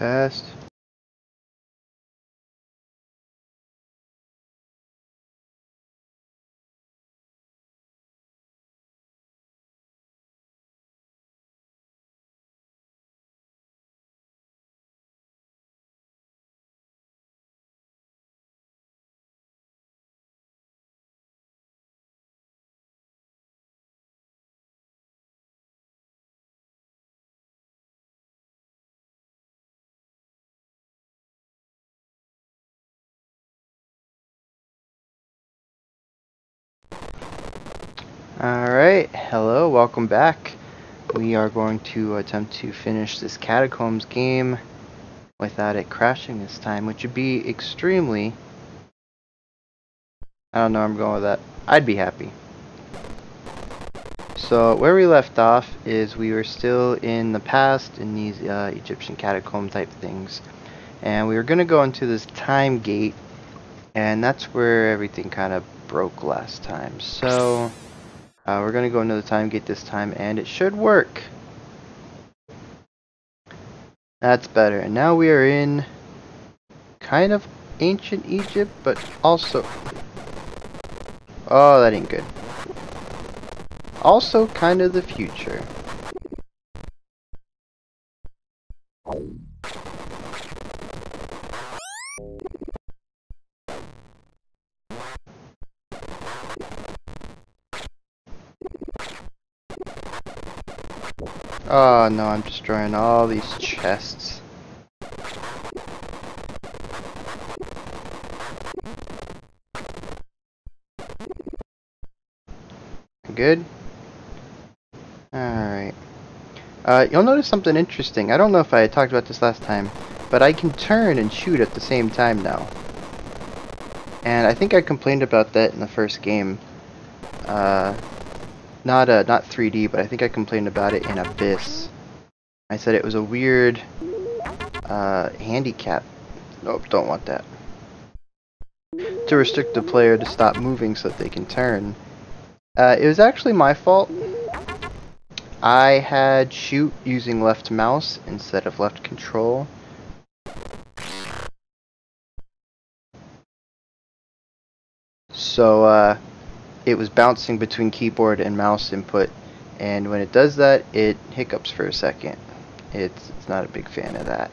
Test. Alright, hello, welcome back. We are going to attempt to finish this Catacombs game without it crashing this time, which would be extremely... I don't know where I'm going with that. I'd be happy. So, where we left off is we were still in the past in these uh, Egyptian catacomb type things. And we were going to go into this time gate, and that's where everything kind of broke last time. So... Uh, we're going to go another time gate this time, and it should work. That's better. And now we are in kind of ancient Egypt, but also... Oh, that ain't good. Also kind of the future. Oh no, I'm destroying all these chests. Good? Alright. Uh, you'll notice something interesting. I don't know if I talked about this last time, but I can turn and shoot at the same time now. And I think I complained about that in the first game. Uh, not uh, not 3D, but I think I complained about it in Abyss. I said it was a weird uh, handicap. Nope, don't want that. To restrict the player to stop moving so that they can turn. Uh, it was actually my fault. I had shoot using left mouse instead of left control. So, uh, it was bouncing between keyboard and mouse input and when it does that it hiccups for a second. It's, it's not a big fan of that.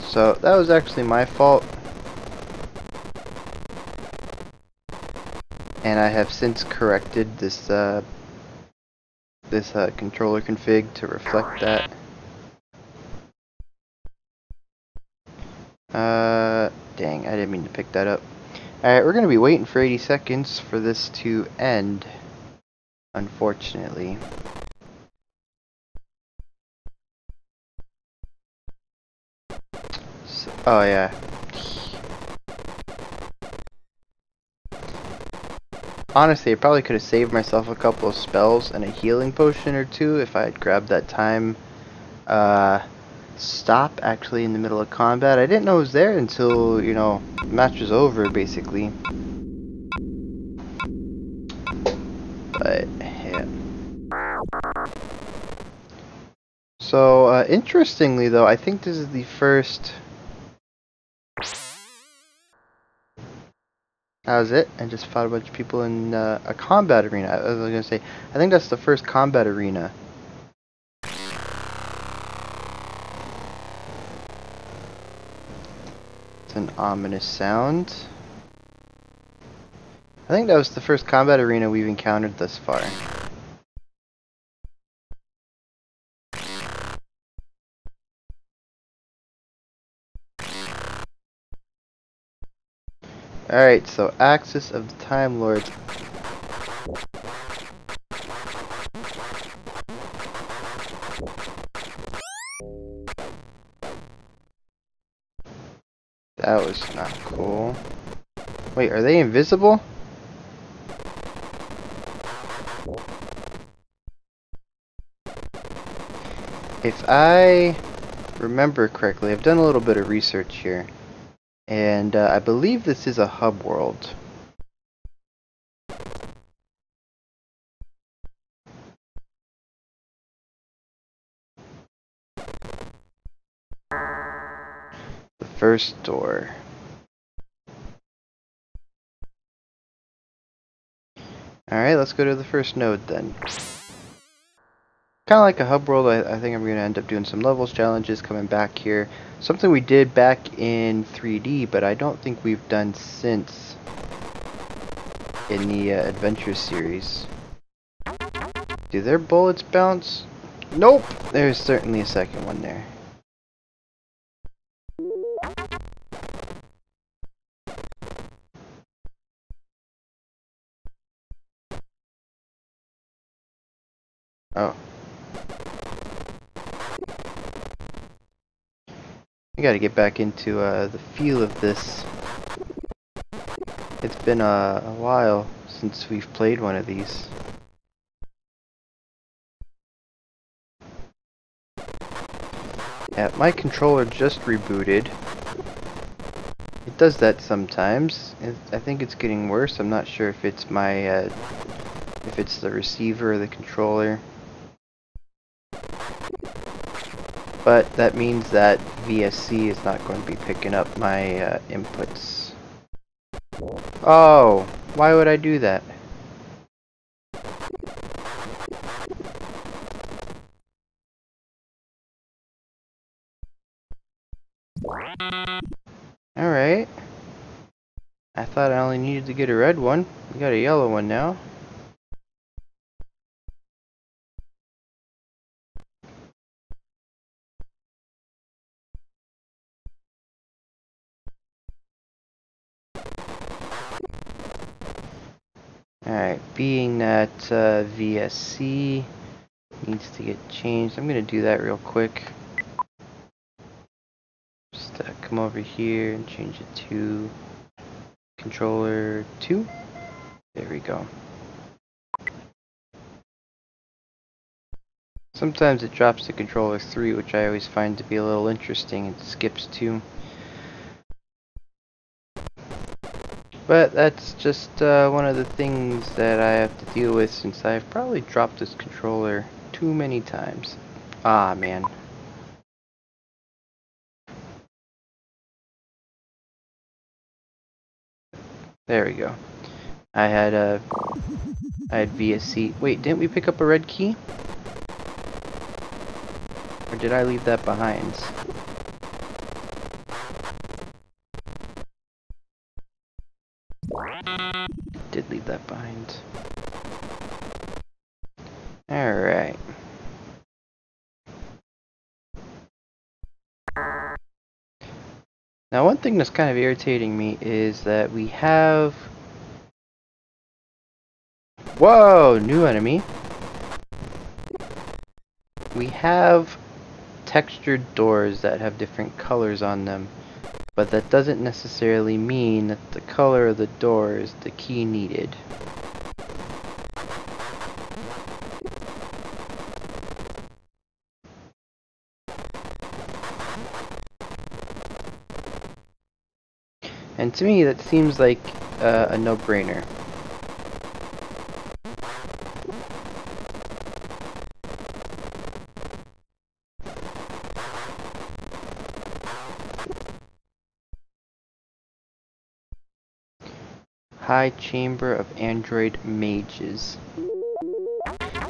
So that was actually my fault. And I have since corrected this uh, this uh, controller config to reflect that. Uh, dang, I didn't mean to pick that up. Alright, we're going to be waiting for 80 seconds for this to end, unfortunately. So, oh yeah. Honestly, I probably could have saved myself a couple of spells and a healing potion or two if I had grabbed that time. Uh, stop actually in the middle of combat. I didn't know it was there until, you know, match was over basically. So, uh, interestingly though, I think this is the first... That was it. I just fought a bunch of people in uh, a combat arena. I was to say, I think that's the first combat arena an ominous sound. I think that was the first combat arena we've encountered thus far. Alright, so Axis of the Time Lords That was not cool. Wait, are they invisible? If I remember correctly, I've done a little bit of research here. And uh, I believe this is a hub world. First door. Alright, let's go to the first node then. Kind of like a hub world, I, I think I'm going to end up doing some levels challenges coming back here. Something we did back in 3D, but I don't think we've done since in the uh, adventure series. Do their bullets bounce? Nope! There's certainly a second one there. Oh. I gotta get back into uh, the feel of this. It's been uh, a while since we've played one of these. Yeah, my controller just rebooted. It does that sometimes. I think it's getting worse. I'm not sure if it's my, uh, if it's the receiver or the controller. But that means that VSC is not going to be picking up my uh, inputs. Oh, why would I do that? Alright. I thought I only needed to get a red one. We got a yellow one now. Being that uh, VSC needs to get changed, I'm going to do that real quick. Just uh, come over here and change it to controller 2. There we go. Sometimes it drops to controller 3, which I always find to be a little interesting. It skips 2. But that's just uh, one of the things that I have to deal with since I've probably dropped this controller too many times. Ah, man. There we go. I had a... I had VSC. Wait, didn't we pick up a red key? Or did I leave that behind? Did leave that behind. Alright. Now one thing that's kind of irritating me is that we have... Whoa! New enemy. We have textured doors that have different colors on them but that doesn't necessarily mean that the color of the door is the key needed. And to me that seems like uh, a no-brainer. High Chamber of Android Mages.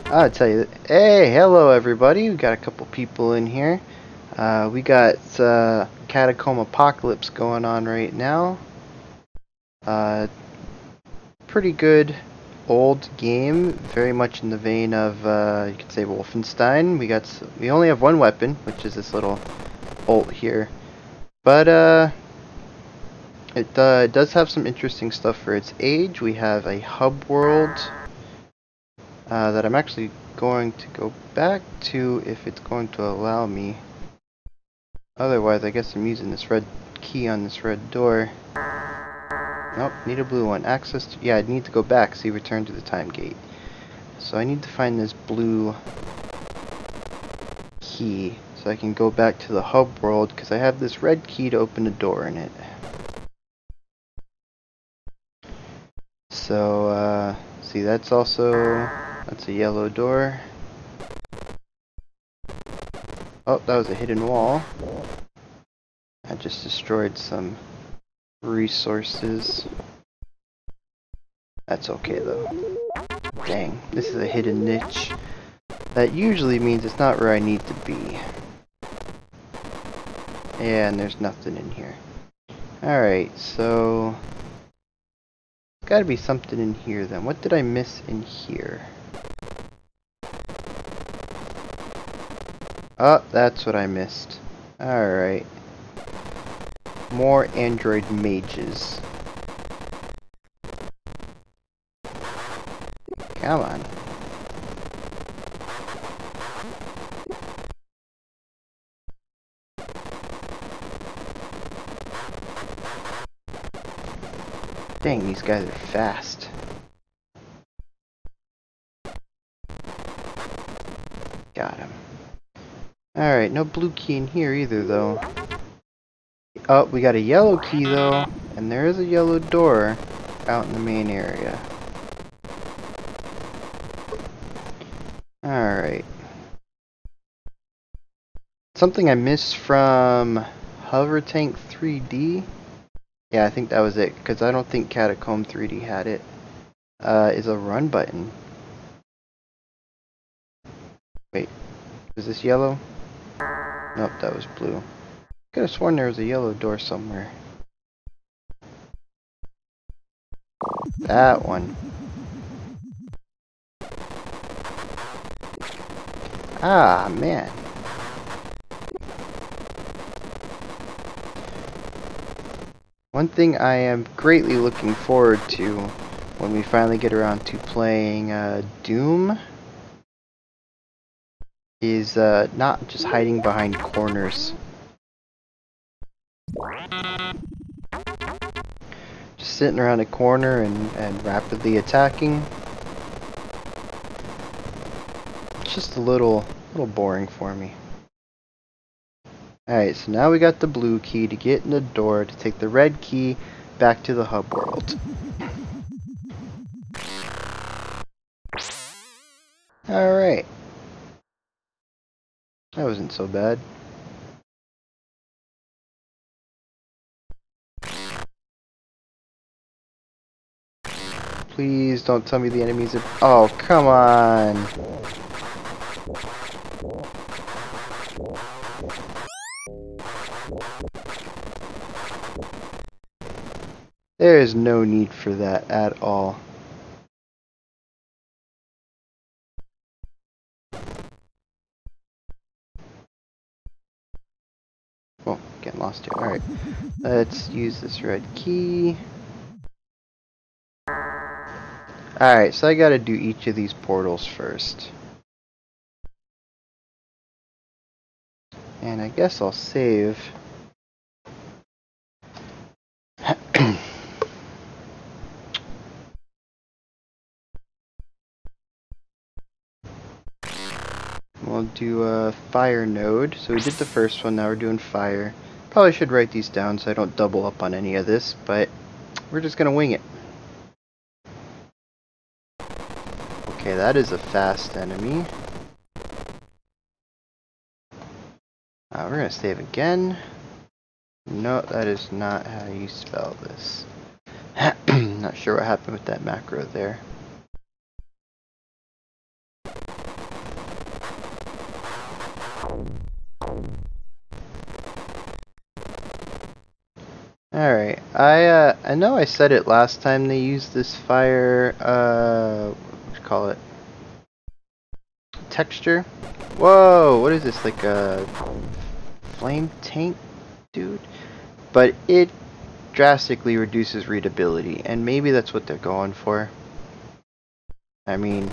I'll tell you, hey, hello everybody, we got a couple people in here. Uh, we got uh, Catacomb Apocalypse going on right now. Uh, pretty good old game, very much in the vein of, uh, you could say Wolfenstein. We got, we only have one weapon, which is this little bolt here. But, uh, it, uh, does have some interesting stuff for its age. We have a hub world uh, that I'm actually going to go back to if it's going to allow me. Otherwise, I guess I'm using this red key on this red door. Nope, need a blue one. Access to, yeah, I need to go back, see return to the time gate. So I need to find this blue key so I can go back to the hub world because I have this red key to open a door in it. So, uh, see that's also, that's a yellow door. Oh, that was a hidden wall. I just destroyed some resources. That's okay though. Dang, this is a hidden niche. That usually means it's not where I need to be. Yeah, and there's nothing in here. Alright, so... Gotta be something in here then. What did I miss in here? Oh, that's what I missed. Alright. More android mages. Come on. Dang, these guys are fast. Got him. Alright, no blue key in here either, though. Oh, we got a yellow key, though. And there is a yellow door out in the main area. Alright. Something I missed from Hover Tank 3D. Yeah, I think that was it, because I don't think Catacomb 3D had it. Uh, is a run button. Wait, is this yellow? Nope, that was blue. Could have sworn there was a yellow door somewhere. That one. Ah, man. One thing I am greatly looking forward to when we finally get around to playing uh, Doom is uh, not just hiding behind corners. Just sitting around a corner and, and rapidly attacking. It's just a little, little boring for me. Alright, so now we got the blue key to get in the door to take the red key back to the hub world. Alright. That wasn't so bad. Please don't tell me the enemies are- Oh, come on! There is no need for that at all. Oh, getting lost here. Alright. Let's use this red key. Alright, so I gotta do each of these portals first. And I guess I'll save. we'll do a fire node. So we did the first one, now we're doing fire. Probably should write these down so I don't double up on any of this, but we're just gonna wing it. Okay, that is a fast enemy. Uh, we're gonna save again. No, that is not how you spell this. not sure what happened with that macro there. Alright, I uh, I know I said it last time they used this fire, uh, what call it? Texture? Whoa, what is this, like a flame tank, dude? But it drastically reduces readability, and maybe that's what they're going for. I mean,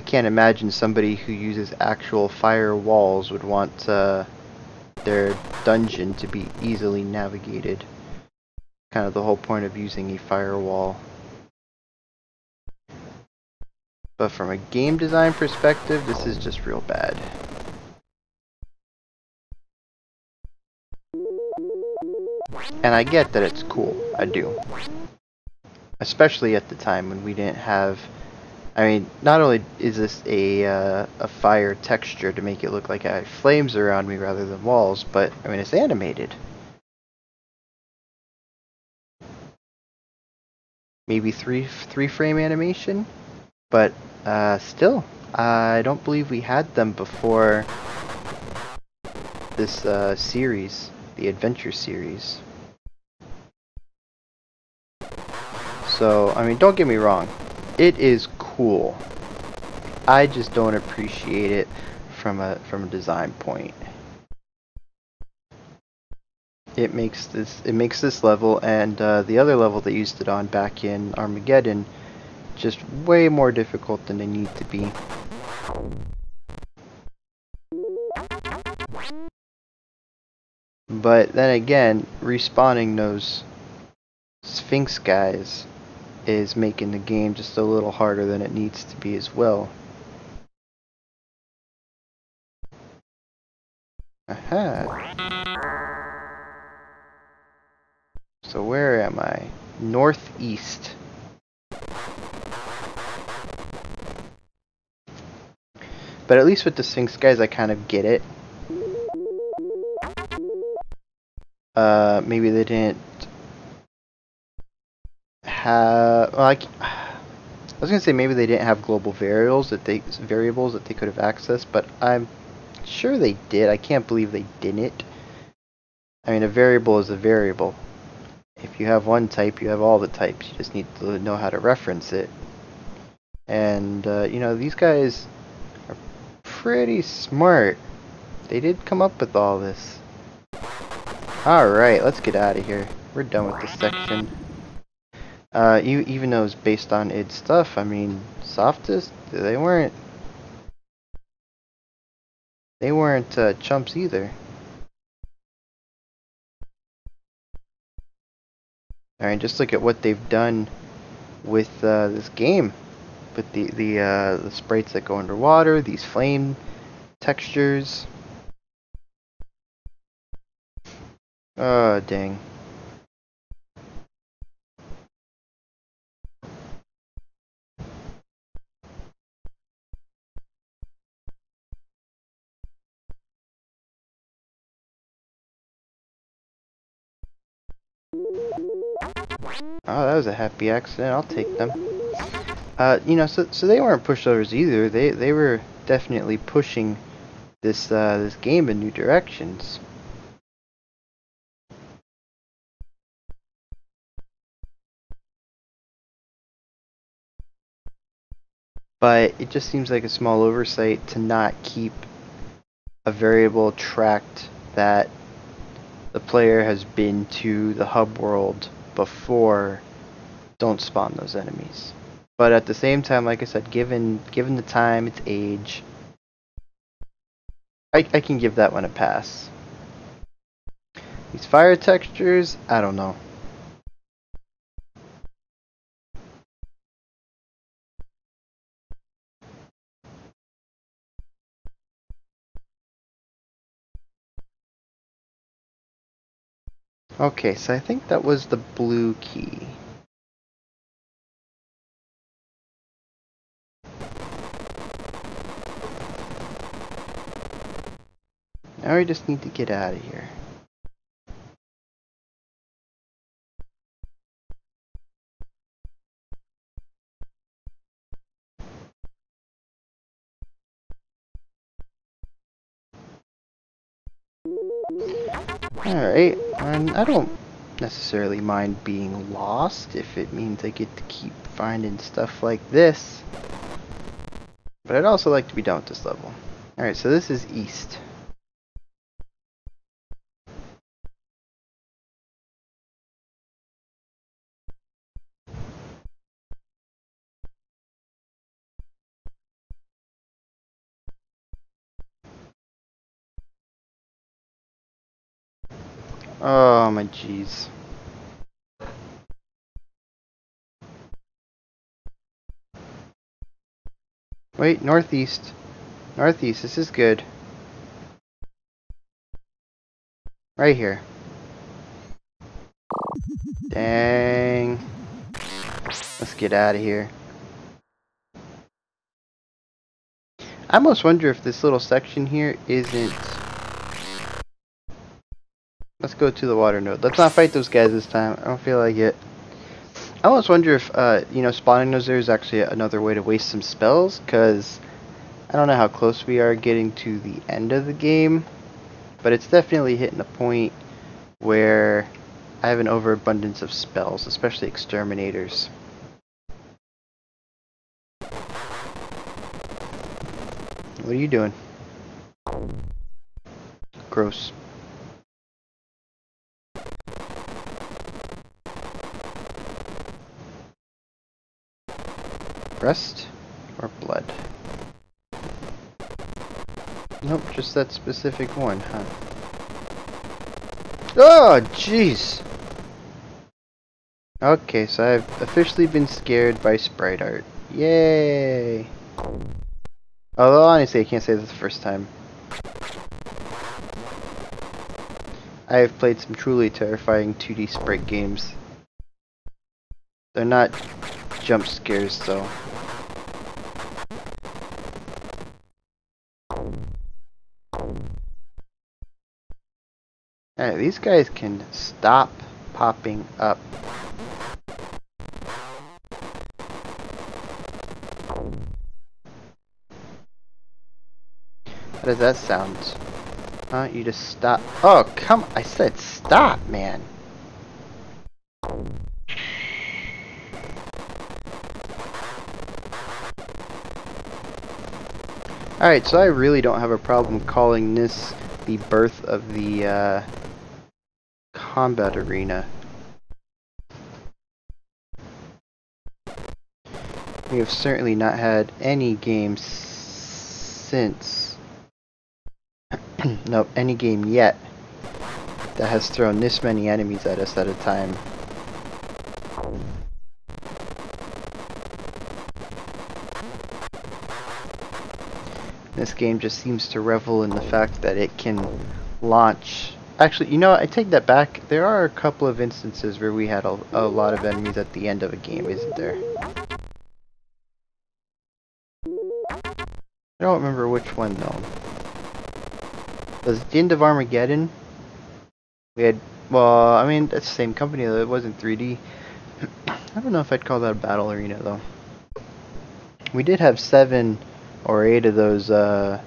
I can't imagine somebody who uses actual fire walls would want uh, their dungeon to be easily navigated. Kind of the whole point of using a firewall. But from a game design perspective, this is just real bad. And I get that it's cool. I do. Especially at the time when we didn't have I mean, not only is this a uh, a fire texture to make it look like I have flames around me rather than walls, but I mean it's animated. Maybe three three frame animation, but uh, still, I don't believe we had them before this uh, series, the adventure series. So, I mean, don't get me wrong, it is cool. I just don't appreciate it from a from a design point. It makes this it makes this level and uh, the other level they used it on back in Armageddon just way more difficult than they need to be. But then again, respawning those Sphinx guys is making the game just a little harder than it needs to be as well. Aha. So where am I? Northeast. But at least with the Sphinx guys I kind of get it. Uh, maybe they didn't have like I was gonna say maybe they didn't have global variables that they variables that they could have accessed, but I'm sure they did. I can't believe they didn't. I mean, a variable is a variable. If you have one type, you have all the types. You just need to know how to reference it. And uh, you know, these guys are pretty smart. They did come up with all this. Alright, let's get out of here. We're done with this section. Uh, you, even though it's based on id stuff, I mean, Softdisk, they weren't, they weren't uh, chumps either. Alright, just look at what they've done with uh, this game. With the, the, uh, the sprites that go underwater, these flame textures. Oh, dang. Oh, that was a happy accident. I'll take them. Uh, you know, so so they weren't pushovers either. They they were definitely pushing this uh, this game in new directions. But it just seems like a small oversight to not keep a variable tracked that the player has been to the hub world before, don't spawn those enemies. But at the same time, like I said, given given the time, its age, I, I can give that one a pass. These fire textures, I don't know. Okay, so I think that was the blue key. Now we just need to get out of here. Alright, and I don't necessarily mind being lost if it means I get to keep finding stuff like this. But I'd also like to be done with this level. Alright, so this is east. Oh my jeez. Wait, northeast. Northeast, this is good. Right here. Dang. Let's get out of here. I almost wonder if this little section here isn't... Let's go to the water node. Let's not fight those guys this time. I don't feel like it. I almost wonder if, uh, you know, spawning those there is actually another way to waste some spells, because I don't know how close we are getting to the end of the game, but it's definitely hitting a point where I have an overabundance of spells, especially exterminators. What are you doing? Gross. Rest or blood? Nope, just that specific one, huh? Oh, jeez! Okay, so I've officially been scared by sprite art. Yay! Although honestly, I can't say this the first time. I have played some truly terrifying 2D sprite games. They're not jump scares though. Alright, these guys can stop popping up. How does that sound? Huh? You just stop. Oh, come. I said stop, man. Alright, so I really don't have a problem calling this the birth of the uh, combat arena. We have certainly not had any games since nope, any game yet that has thrown this many enemies at us at a time. This game just seems to revel in the fact that it can launch. Actually, you know, I take that back. There are a couple of instances where we had a, a lot of enemies at the end of a game, isn't there? I don't remember which one though. Was it the end of Armageddon? We had, well, I mean, that's the same company though, it wasn't 3D. I don't know if I'd call that a battle arena though. We did have seven or eight of those, uh,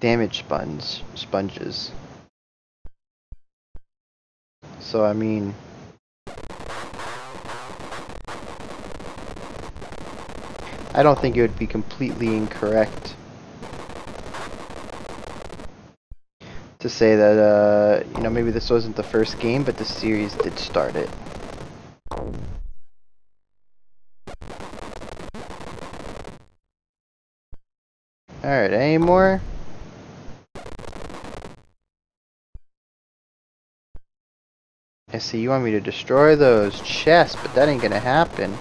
damage sponge, sponges. So, I mean, I don't think it would be completely incorrect to say that, uh, you know, maybe this wasn't the first game, but the series did start it. Alright, any more? I see you want me to destroy those chests, but that ain't gonna happen.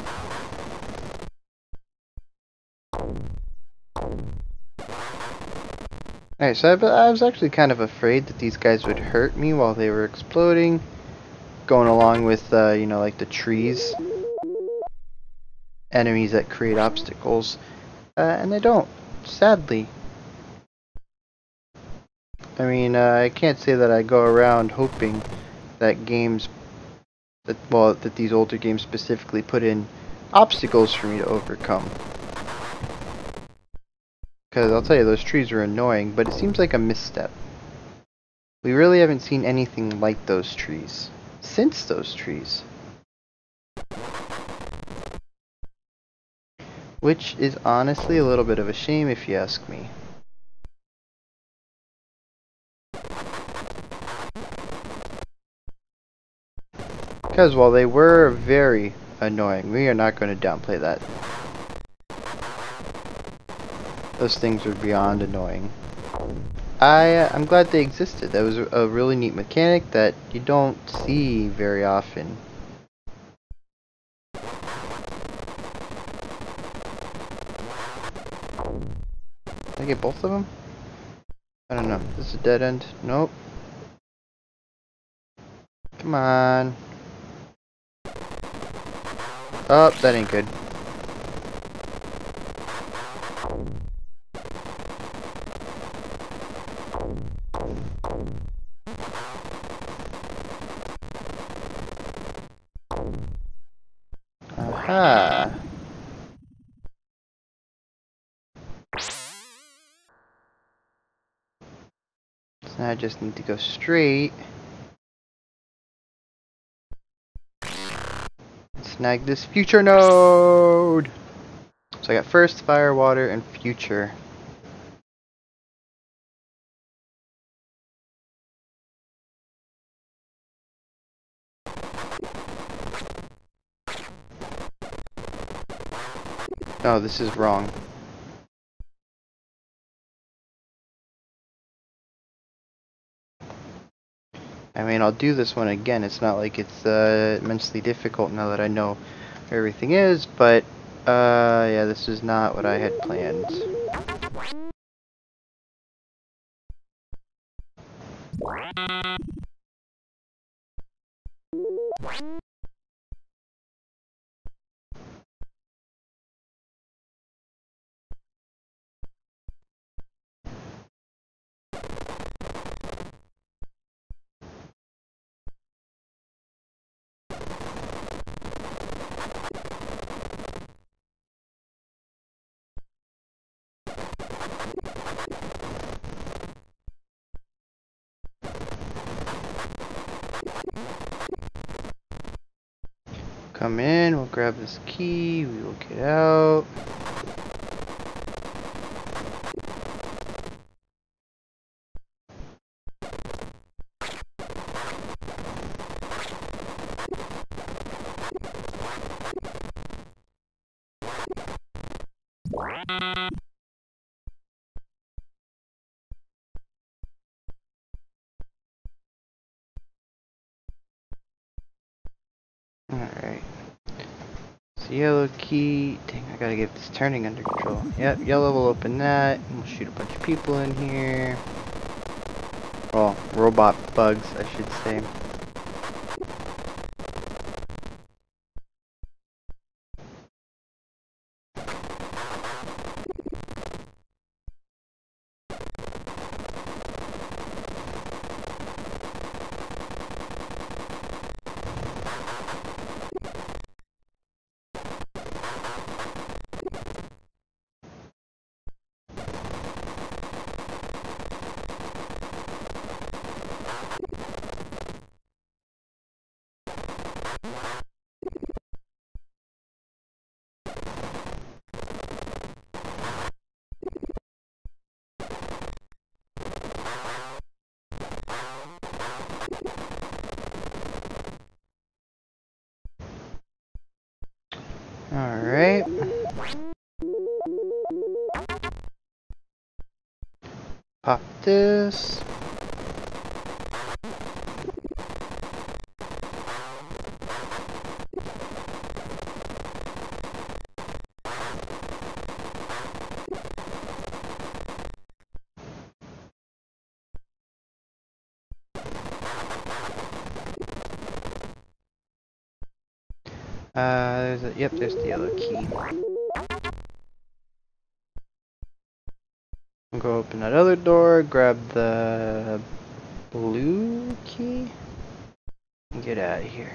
Alright, so I, I was actually kind of afraid that these guys would hurt me while they were exploding. Going along with, uh, you know, like the trees. Enemies that create obstacles. Uh, and they don't, sadly. I mean, uh, I can't say that I go around hoping that games, that well, that these older games specifically put in obstacles for me to overcome. Because I'll tell you, those trees are annoying, but it seems like a misstep. We really haven't seen anything like those trees. Since those trees. Which is honestly a little bit of a shame if you ask me. Because while they were very annoying, we are not going to downplay that. Those things are beyond annoying. I, uh, I'm glad they existed. That was a really neat mechanic that you don't see very often. Get both of them? I don't know. This is a dead end. Nope. Come on. Oh, that ain't good. Aha. I just need to go straight. Snag this future node! So I got first, fire, water, and future. Oh, this is wrong. I mean, I'll do this one again. It's not like it's uh, immensely difficult now that I know where everything is, but uh, yeah, this is not what I had planned. Come in, we'll grab this key, we will get out. Yellow key. Dang, I gotta get this turning under control. Yep, yellow will open that. We'll shoot a bunch of people in here. Well, robot bugs, I should say. Pop this. Uh, there's a, yep, there's the other key. Open that other door, grab the blue key, and get out of here.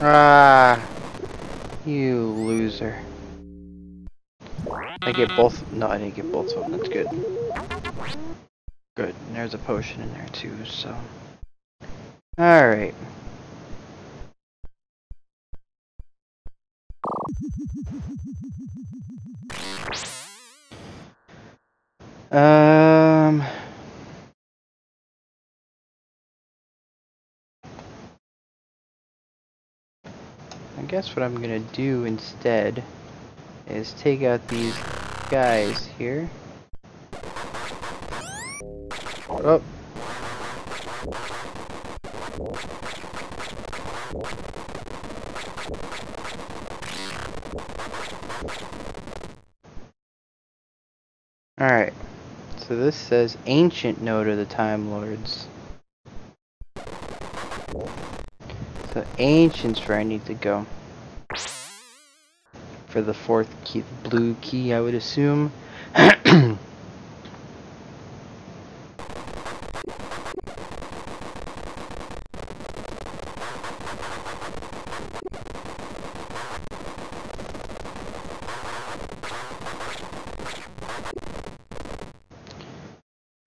Ah, you loser. I get both. No, I didn't get both of them. That's good. Good. And there's a potion in there too, so. Alright. Um. I guess what I'm gonna do instead is take out these guys here. Oh. Alright. So this says ancient node of the Time Lords. So ancient's where I need to go. For the fourth key, blue key, I would assume.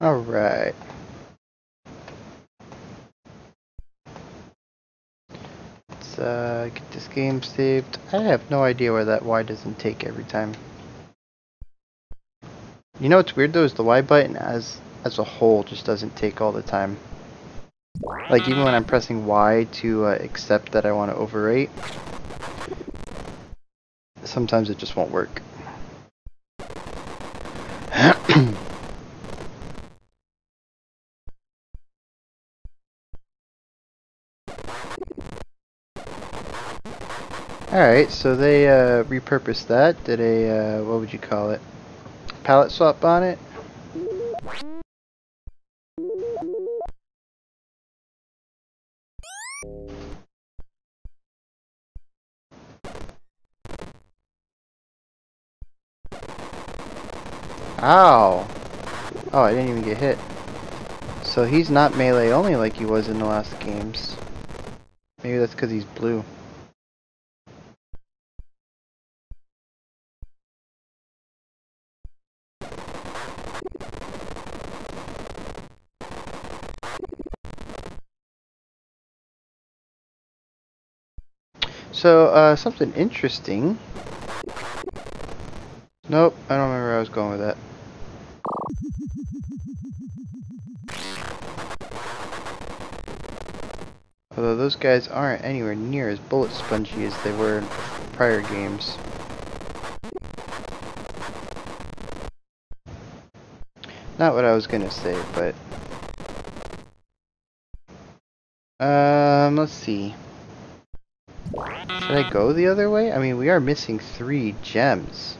Alright. Let's uh, get this game saved. I have no idea where that Y doesn't take every time. You know what's weird though is the Y button as as a whole just doesn't take all the time. Like even when I'm pressing Y to uh, accept that I want to overwrite, sometimes it just won't work. Alright, so they uh, repurposed that, did a, uh, what would you call it, palette swap on it. Ow! Oh, I didn't even get hit. So he's not melee only like he was in the last games. Maybe that's because he's blue. So, uh, something interesting. Nope, I don't remember where I was going with that. Although those guys aren't anywhere near as bullet spongy as they were in prior games. Not what I was gonna say, but... Um, let's see. Should I go the other way? I mean, we are missing three gems.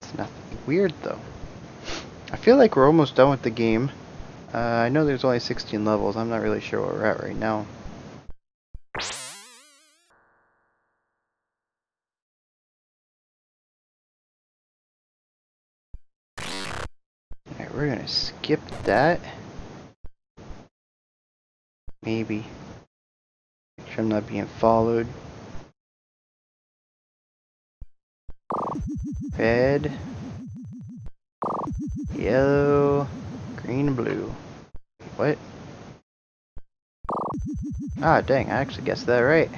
It's nothing weird, though. I feel like we're almost done with the game. Uh, I know there's only 16 levels. I'm not really sure where we're at right now. Skip that. Maybe. Make sure I'm not being followed. Red. Yellow. Green blue. What? Ah, dang, I actually guessed that right.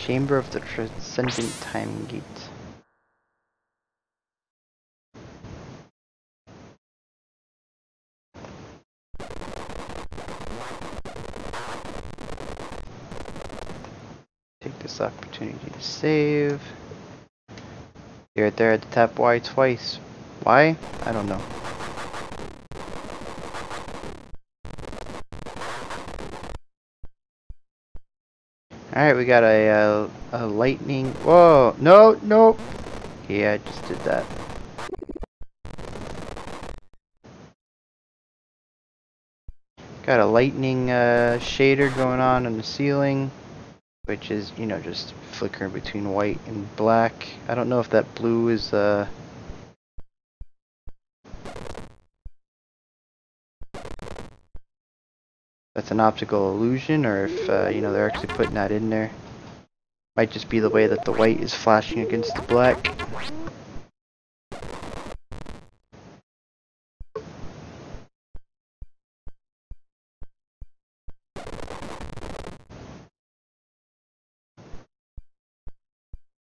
Chamber of the Transcendent Time Gate. Take this opportunity to save. You're there at the tap Y twice. Why? I don't know. Alright, we got a, uh, a lightning. Whoa! No, no! Yeah, I just did that. Got a lightning uh, shader going on in the ceiling, which is, you know, just flickering between white and black. I don't know if that blue is uh, that's an optical illusion or if uh, you know they're actually putting that in there. Might just be the way that the white is flashing against the black.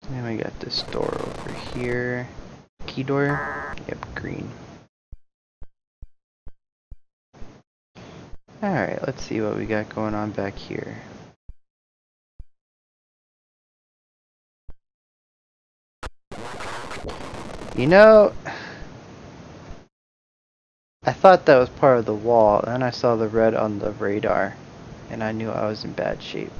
And we got this door over here. Key door? Yep green Alright, let's see what we got going on back here. You know, I thought that was part of the wall, then I saw the red on the radar, and I knew I was in bad shape.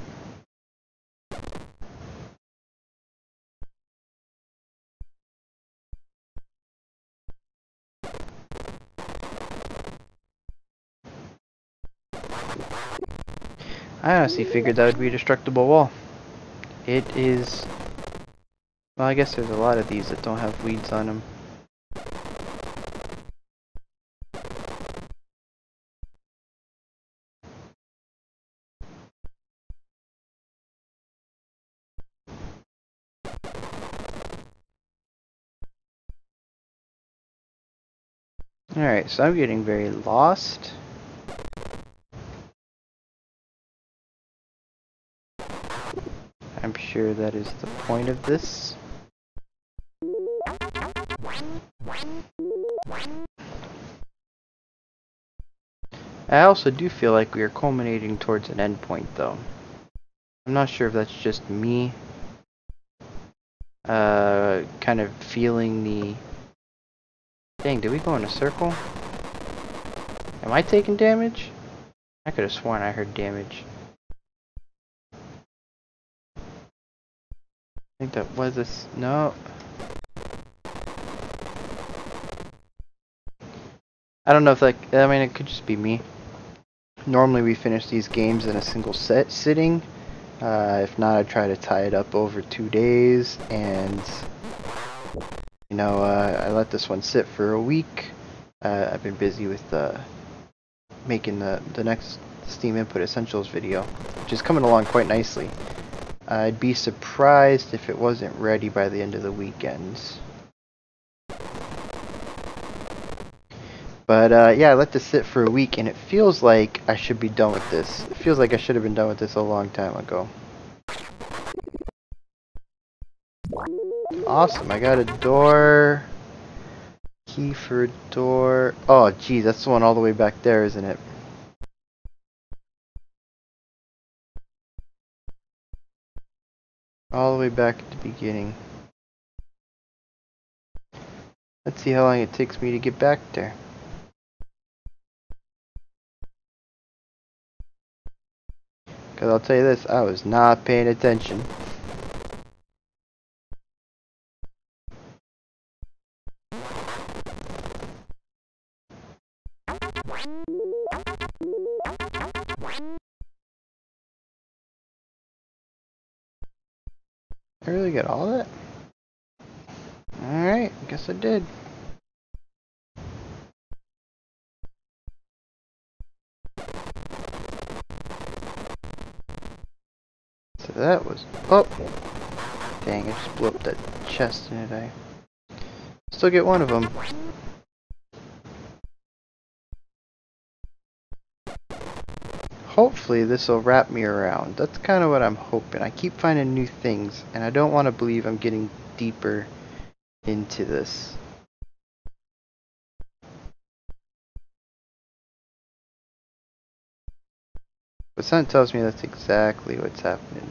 I honestly figured that would be a destructible wall. It is... Well, I guess there's a lot of these that don't have weeds on them. Alright, so I'm getting very lost. Sure that is the point of this. I also do feel like we are culminating towards an endpoint though. I'm not sure if that's just me uh, kind of feeling the... Dang, did we go in a circle? Am I taking damage? I could have sworn I heard damage. I think that was this. No. I don't know if like I mean, it could just be me. Normally, we finish these games in a single set sitting. Uh, if not, I try to tie it up over two days, and you know, uh, I let this one sit for a week. Uh, I've been busy with uh, making the the next Steam Input Essentials video, which is coming along quite nicely. I'd be surprised if it wasn't ready by the end of the weekends. But uh, yeah, I let this sit for a week and it feels like I should be done with this. It feels like I should have been done with this a long time ago. Awesome, I got a door. Key for a door. Oh, geez, that's the one all the way back there, isn't it? All the way back at the beginning. Let's see how long it takes me to get back there. Because I'll tell you this, I was not paying attention. I really get all that? Alright, I guess I did. So that was... Oh! Dang, I just blew up that chest, didn't I? Still get one of them. Hopefully this will wrap me around. That's kind of what I'm hoping. I keep finding new things, and I don't want to believe I'm getting deeper into this. But something tells me that's exactly what's happening.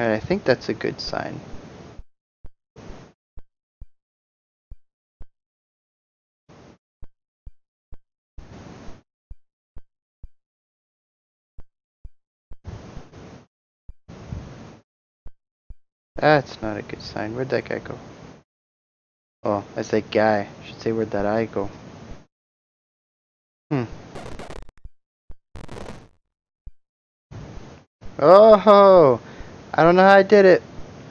Alright, I think that's a good sign. That's not a good sign. Where'd that guy go? Oh, I said guy. I should say where'd that eye go? Hmm. Oh! I don't know how I did it,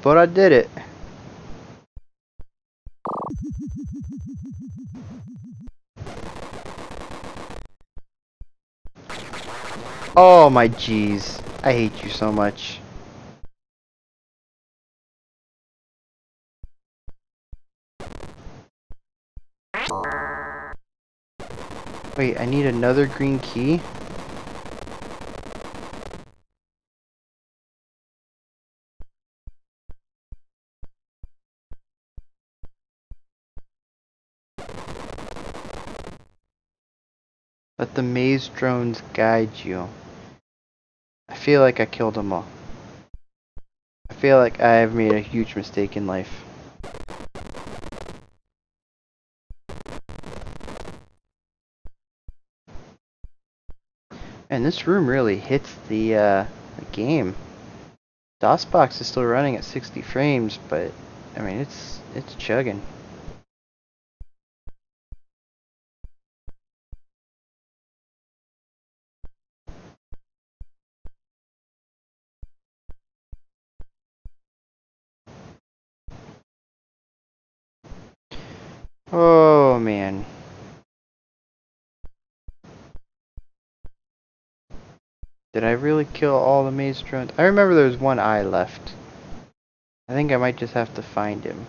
but I did it. Oh my jeez. I hate you so much. Wait, I need another green key? Let the maze drones guide you. I feel like I killed them all. I feel like I have made a huge mistake in life. And this room really hits the, uh, the game. DOSBox is still running at 60 frames, but I mean it's it's chugging. Oh man. Did I really kill all the maze drones? I remember there was one eye left. I think I might just have to find him.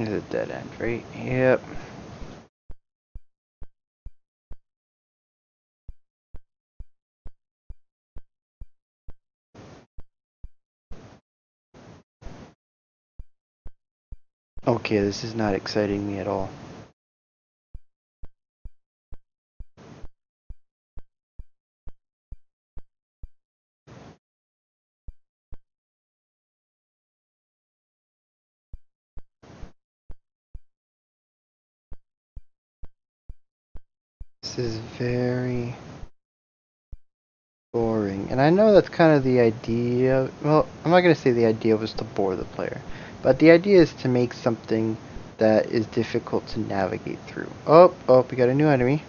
It's a dead end, right? Yep. Okay, this is not exciting me at all. Is very boring. And I know that's kind of the idea. Well, I'm not going to say the idea was to bore the player. But the idea is to make something that is difficult to navigate through. Oh, oh, we got a new enemy.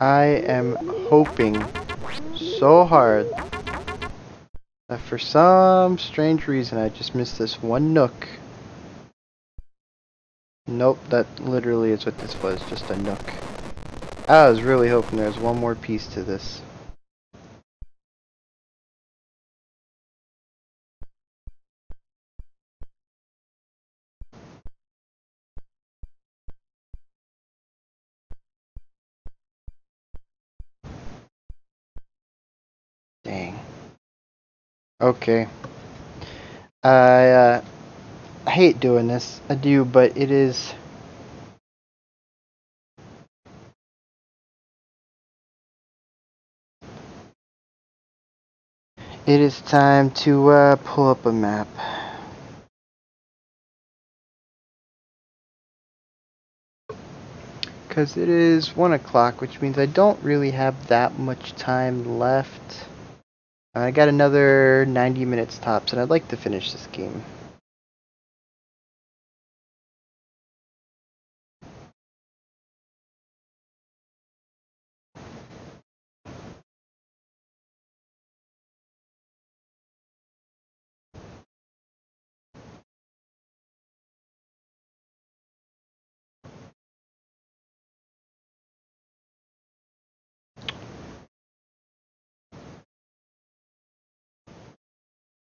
I am hoping so hard that for some strange reason I just missed this one nook. Nope, that literally is what this was, just a nook. I was really hoping there was one more piece to this. Okay. I, uh, I hate doing this. I do, but it is... It is time to uh, pull up a map. Because it is 1 o'clock, which means I don't really have that much time left. I got another 90 minutes tops, and I'd like to finish this game.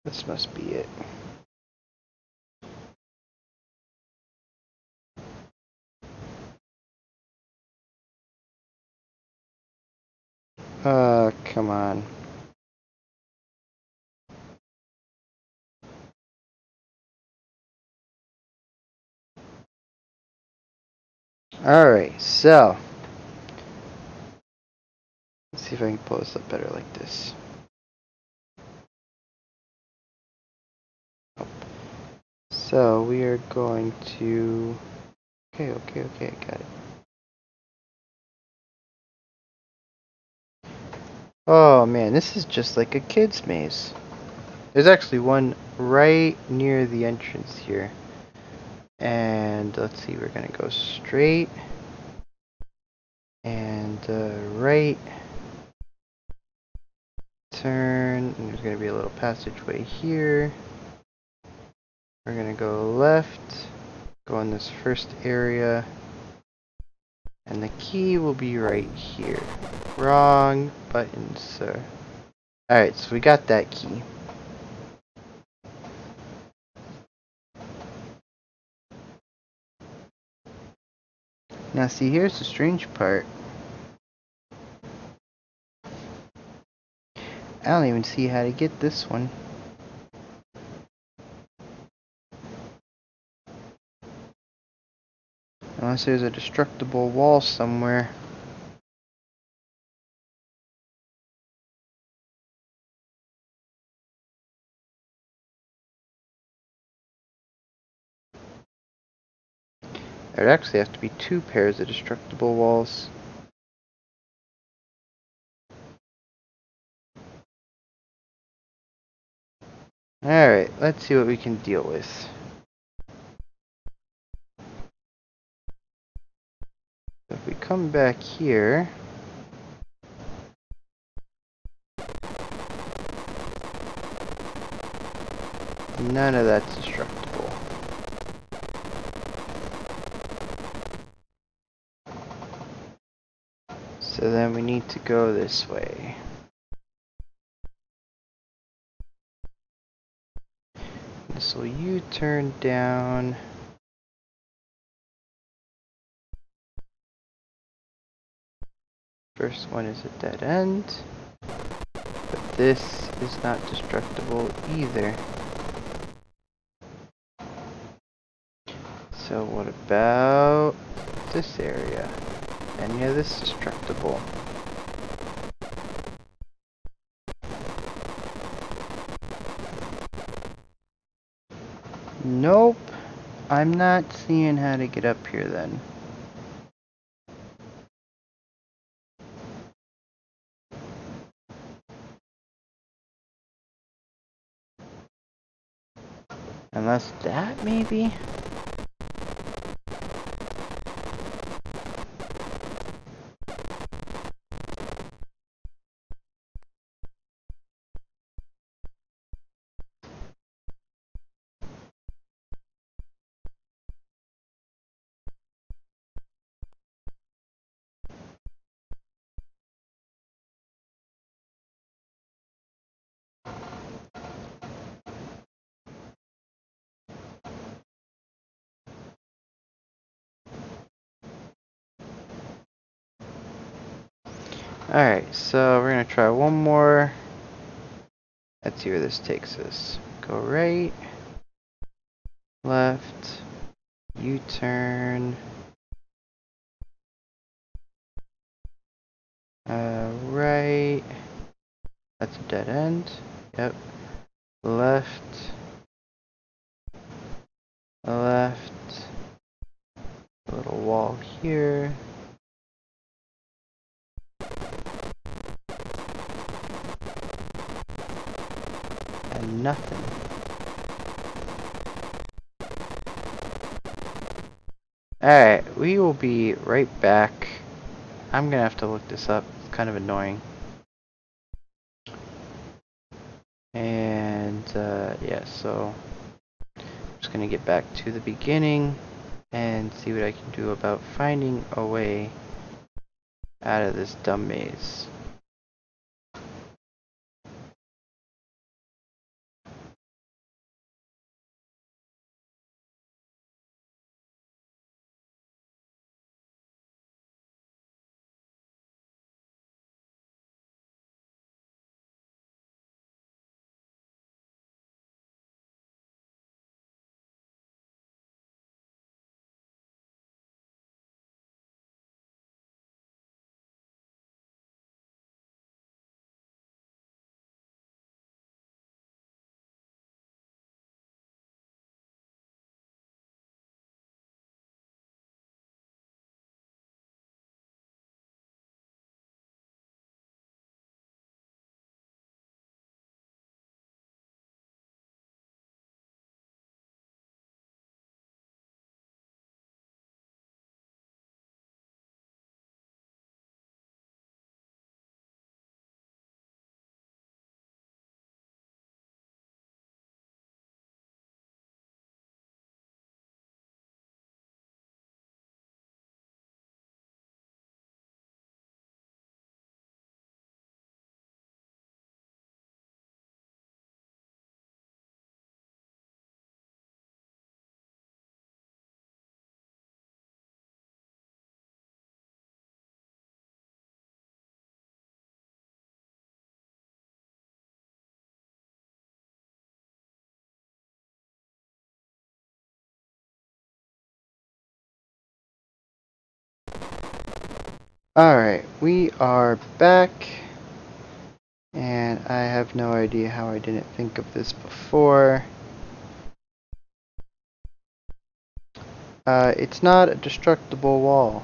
This must be it. Uh, come on. Alright, so. Let's see if I can pull this up better like this. So we are going to, okay, okay, okay, got it. Oh man, this is just like a kid's maze. There's actually one right near the entrance here. And let's see, we're gonna go straight and uh, right turn, and there's to be a little passageway here. We're going to go left, go in this first area, and the key will be right here. Wrong button, sir. Alright, so we got that key. Now see, here's the strange part. I don't even see how to get this one. Unless there's a destructible wall somewhere. There'd actually have to be two pairs of destructible walls. Alright, let's see what we can deal with. If we come back here... None of that's destructible. So then we need to go this way. This will U-turn down. First one is a dead end. But this is not destructible either. So what about this area? Any of this destructible? Nope. I'm not seeing how to get up here then. Unless that, maybe? Alright, so we're gonna try one more. Let's see where this takes us. Go right, left, U-turn, uh, right, that's a dead end, yep, left, left, a little wall here, and nothing. Alright, we will be right back. I'm gonna have to look this up. It's kind of annoying. And, uh, yeah, so... I'm just gonna get back to the beginning and see what I can do about finding a way out of this dumb maze. Alright, we are back. And I have no idea how I didn't think of this before. Uh, it's not a destructible wall.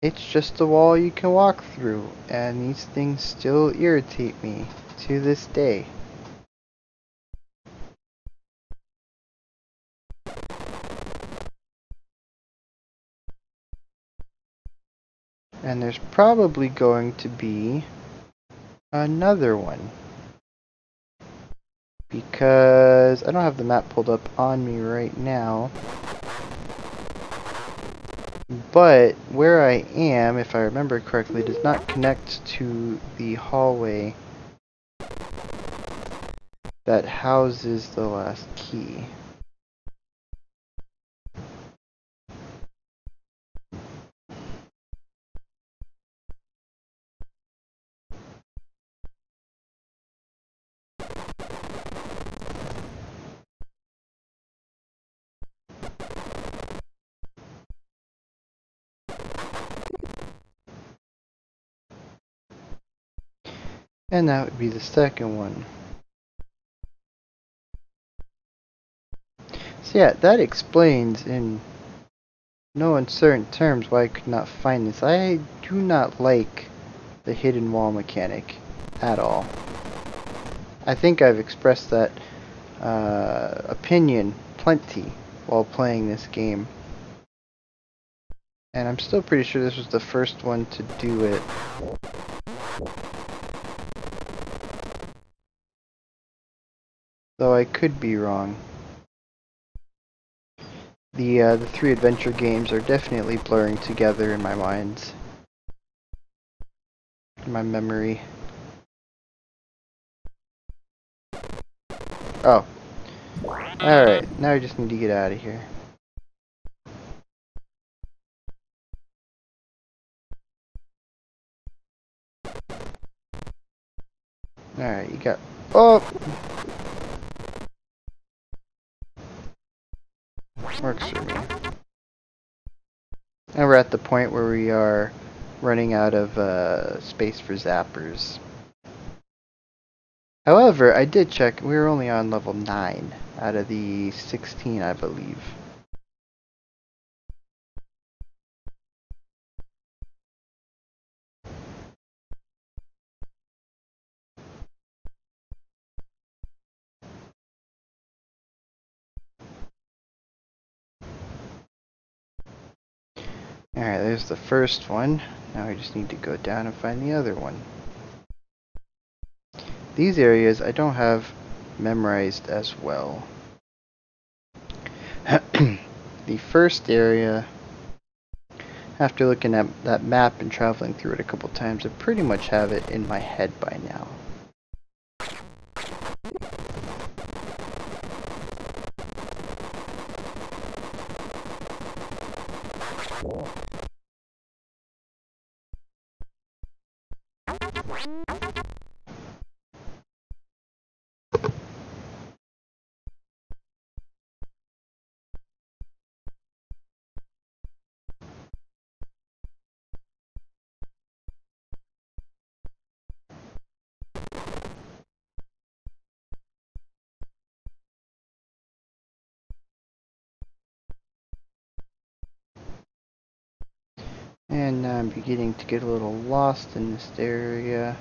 It's just a wall you can walk through, and these things still irritate me to this day. And there's probably going to be another one. Because I don't have the map pulled up on me right now. But where I am, if I remember correctly, does not connect to the hallway that houses the last key. And that would be the second one. So yeah, that explains in no uncertain terms why I could not find this. I do not like the hidden wall mechanic at all. I think I've expressed that uh, opinion plenty while playing this game. And I'm still pretty sure this was the first one to do it. Though I could be wrong. The, uh, the three adventure games are definitely blurring together in my mind. In my memory. Oh. Alright, now I just need to get out of here. Alright, you got... Oh! Works for me. And we're at the point where we are running out of uh, space for zappers. However, I did check, we were only on level 9 out of the 16, I believe. Alright, there's the first one. Now I just need to go down and find the other one. These areas I don't have memorized as well. the first area, after looking at that map and traveling through it a couple times, I pretty much have it in my head by now. Beginning to get a little lost in this area.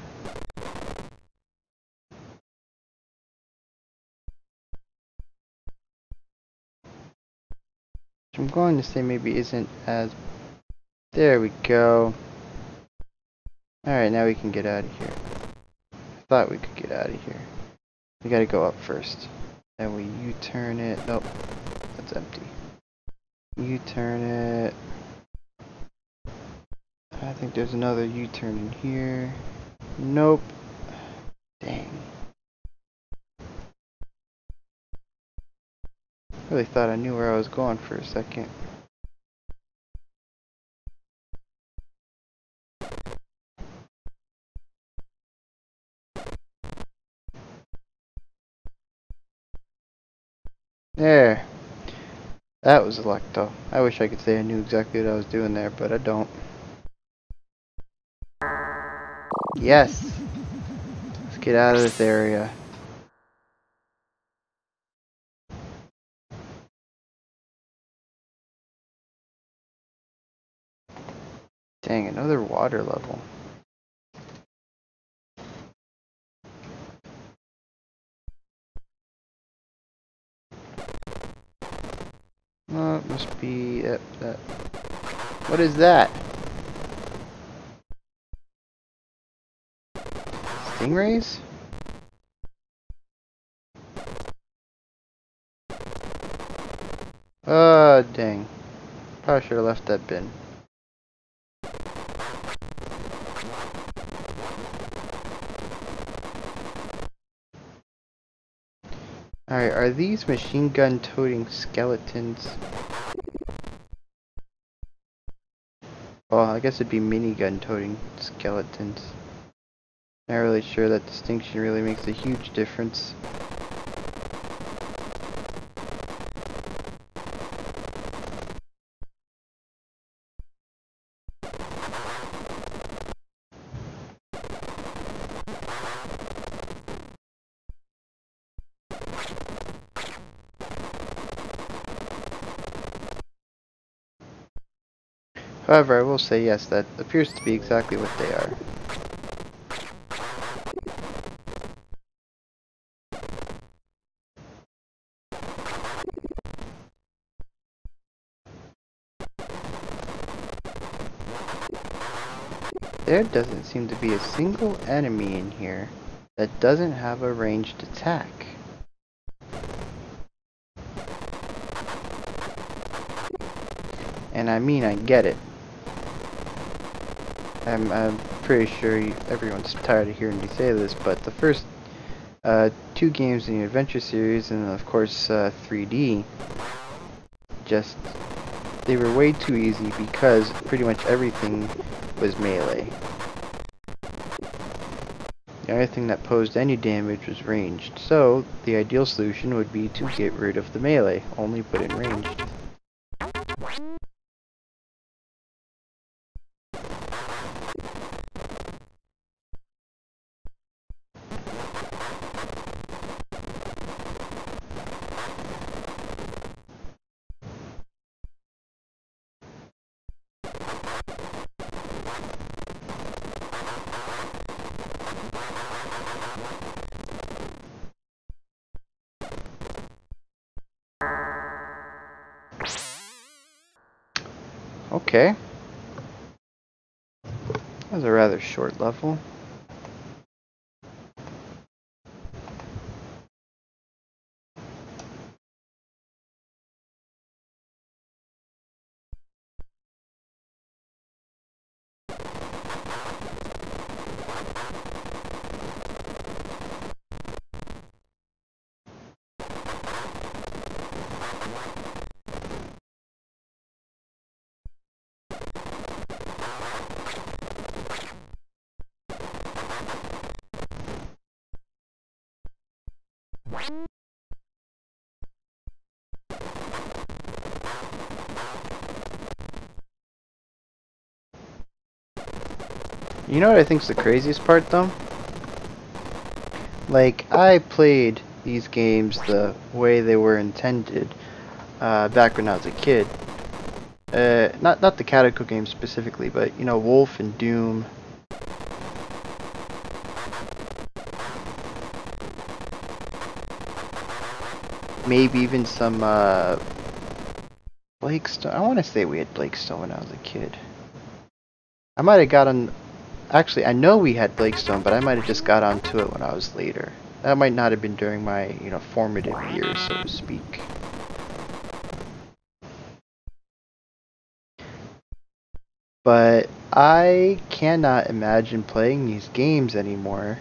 I'm going to say maybe isn't as... There we go. Alright, now we can get out of here. I thought we could get out of here. We gotta go up first. Then we U-turn it. Nope. That's empty. U-turn it. I think there's another U-turn in here. Nope. Dang. Really thought I knew where I was going for a second. There. That was though. I wish I could say I knew exactly what I was doing there, but I don't. Yes! Let's get out of this area. Dang, another water level. Oh, it must be that, that. What is that? Stingrays? Oh, uh, dang. Probably should have left that bin. Alright, are these machine gun toting skeletons? Well, I guess it'd be minigun toting skeletons. Not really sure that distinction really makes a huge difference. However, I will say yes, that appears to be exactly what they are. There doesn't seem to be a single enemy in here that doesn't have a ranged attack. And I mean, I get it. I'm, I'm pretty sure you, everyone's tired of hearing me say this, but the first uh, two games in the Adventure series, and of course uh, 3D, just they were way too easy because pretty much everything was melee. The only thing that posed any damage was ranged, so the ideal solution would be to get rid of the melee, only put in ranged. Short level. You know what I think's the craziest part though? Like, I played these games the way they were intended uh, back when I was a kid. Uh, not not the Catacomb games specifically, but you know, Wolf and Doom. Maybe even some uh, Blake Stone. I want to say we had Blake Stone when I was a kid. I might have gotten Actually, I know we had Blake Stone, but I might have just got onto it when I was later. That might not have been during my, you know, formative years, so to speak. But I cannot imagine playing these games anymore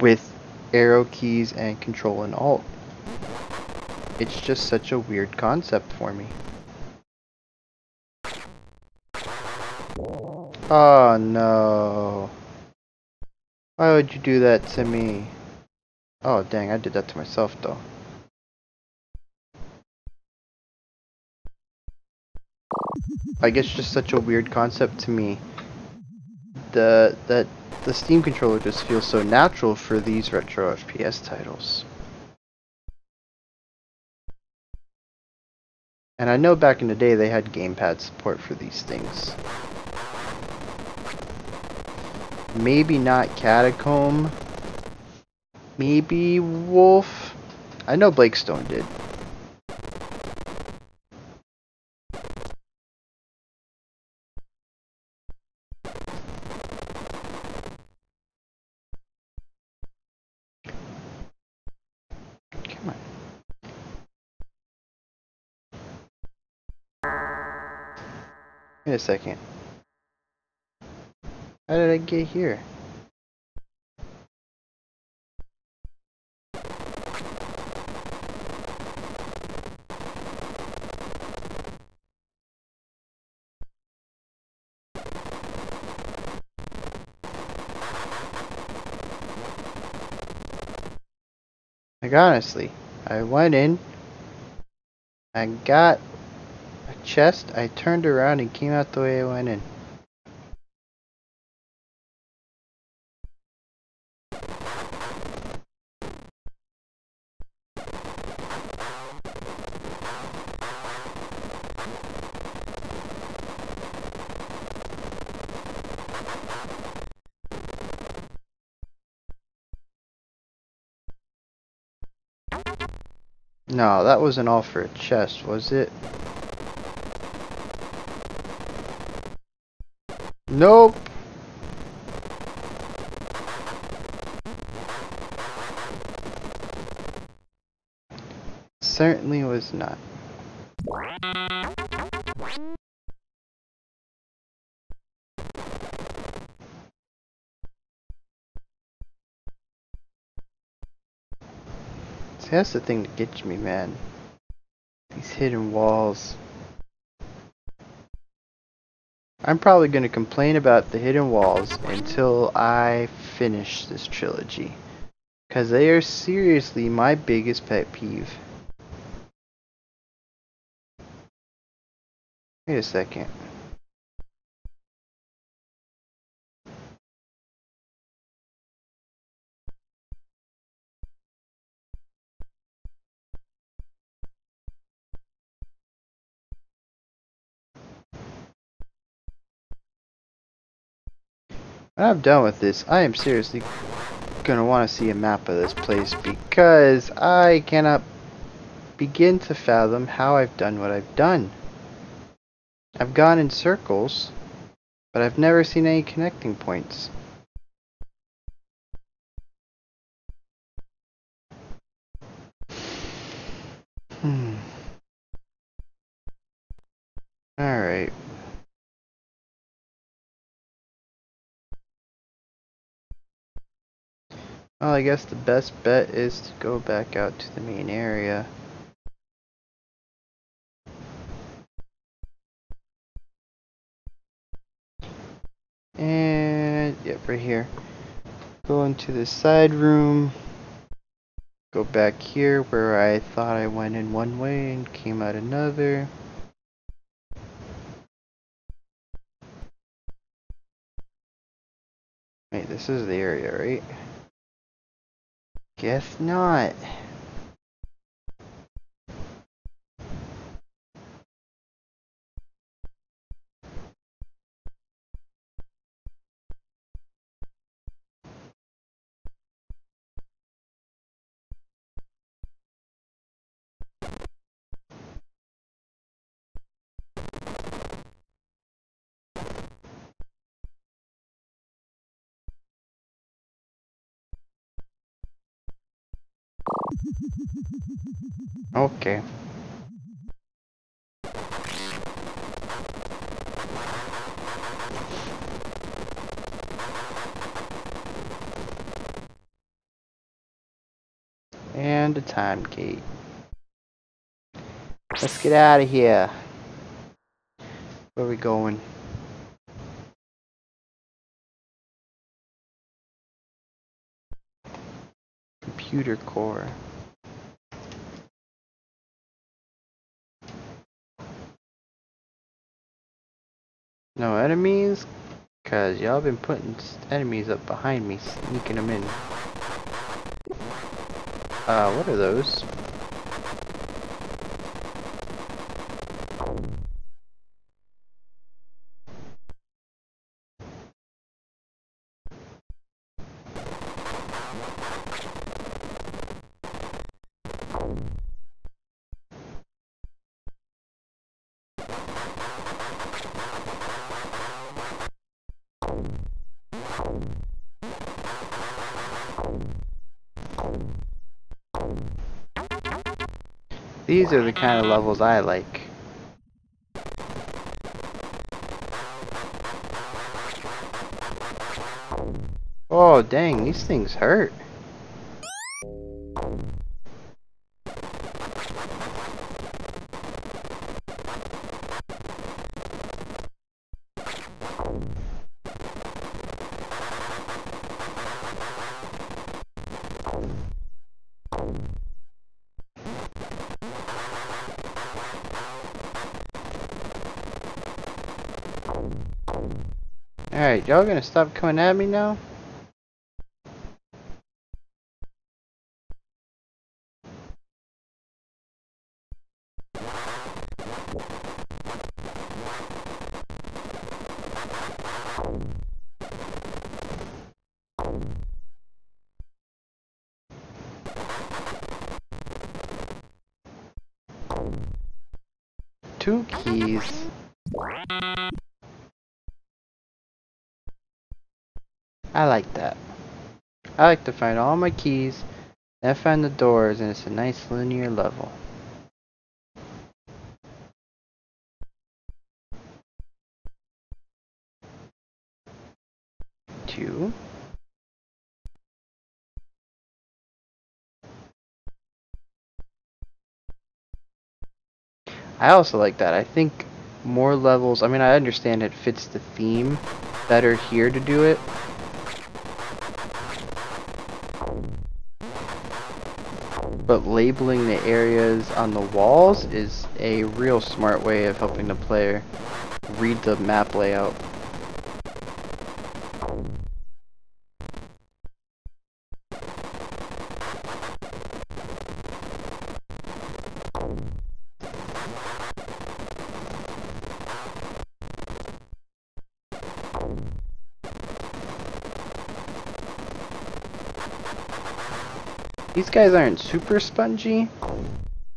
with arrow keys and control and alt. It's just such a weird concept for me. Oh no. Why would you do that to me? Oh dang, I did that to myself though. I guess just such a weird concept to me. The that the Steam controller just feels so natural for these retro FPS titles. And I know back in the day they had gamepad support for these things. Maybe not Catacomb. Maybe Wolf. I know Blake Stone did. Wait a second. How did I get here? Like honestly, I went in, I got a chest, I turned around and came out the way I went in. No, that wasn't all for a chest, was it? Nope. Certainly was not. That's the thing that gets me, man. These hidden walls. I'm probably going to complain about the hidden walls until I finish this trilogy. Because they are seriously my biggest pet peeve. Wait a second. When I'm done with this, I am seriously gonna want to see a map of this place because I cannot begin to fathom how I've done what I've done. I've gone in circles, but I've never seen any connecting points. Hmm. Alright. Well, I guess the best bet is to go back out to the main area. And, yep, right here. Go into the side room. Go back here where I thought I went in one way and came out another. Wait, this is the area, right? Guess not. Okay. And a time gate. Let's get out of here. Where are we going? Computer core. No enemies? Cause y'all been putting enemies up behind me, sneaking them in. Uh, what are those? These are the kind of levels I like. Oh dang, these things hurt. Y'all gonna stop coming at me now? I like that. I like to find all my keys, then find the doors, and it's a nice linear level. Two. I also like that. I think more levels, I mean I understand it fits the theme better here to do it, but labeling the areas on the walls is a real smart way of helping the player read the map layout. These guys aren't super spongy,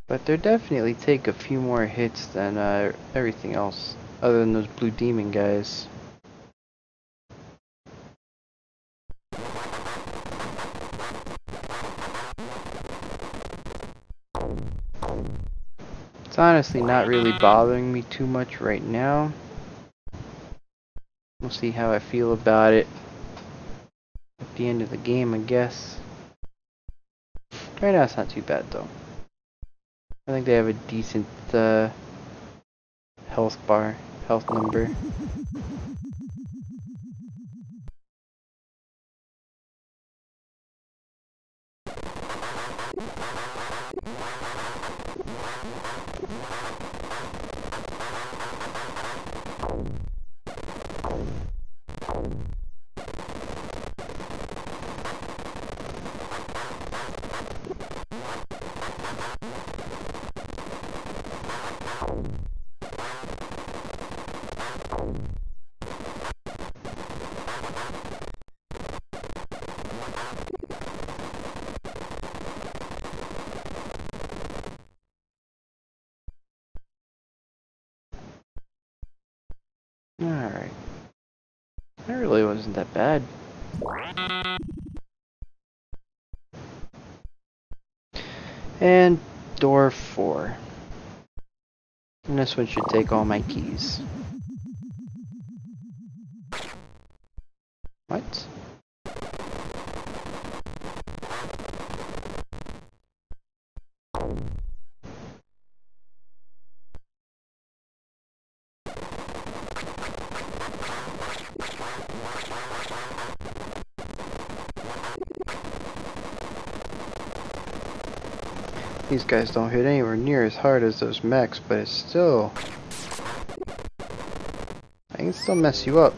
but they definitely take a few more hits than uh, everything else, other than those blue demon guys. It's honestly not really bothering me too much right now. We'll see how I feel about it at the end of the game, I guess. Right now it's not too bad though. I think they have a decent uh, health bar, health number. This one should take all my keys. Guys don't hit anywhere near as hard as those mechs, but it's still... I can still mess you up.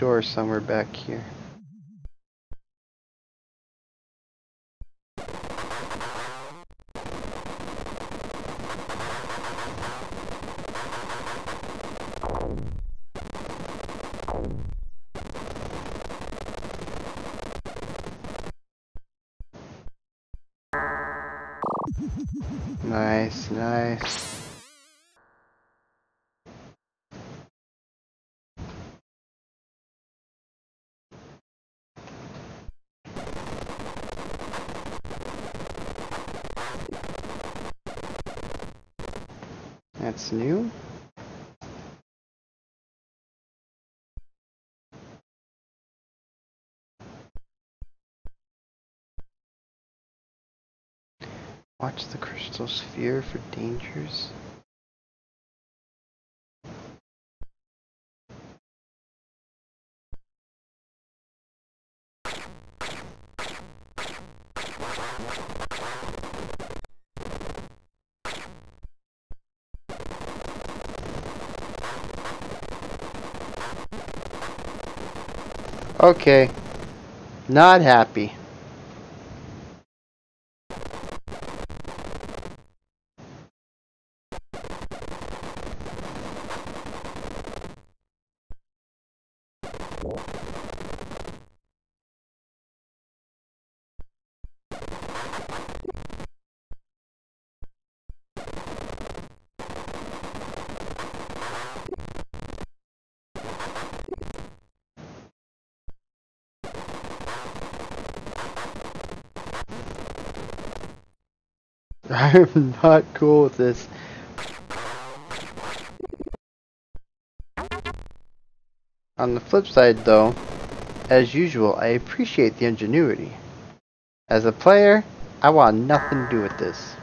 Door somewhere back here. For dangers. Okay. Not happy. I'm not cool with this. On the flip side though, as usual, I appreciate the ingenuity. As a player, I want nothing to do with this.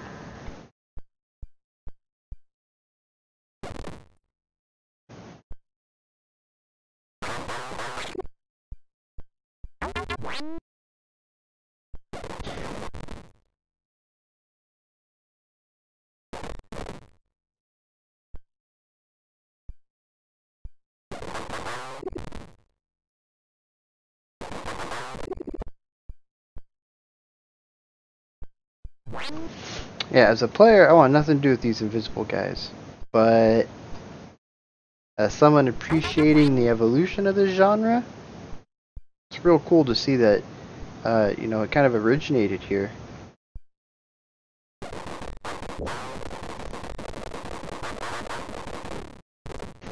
Yeah, as a player, I want nothing to do with these invisible guys. But as someone appreciating the evolution of this genre, it's real cool to see that, uh, you know, it kind of originated here.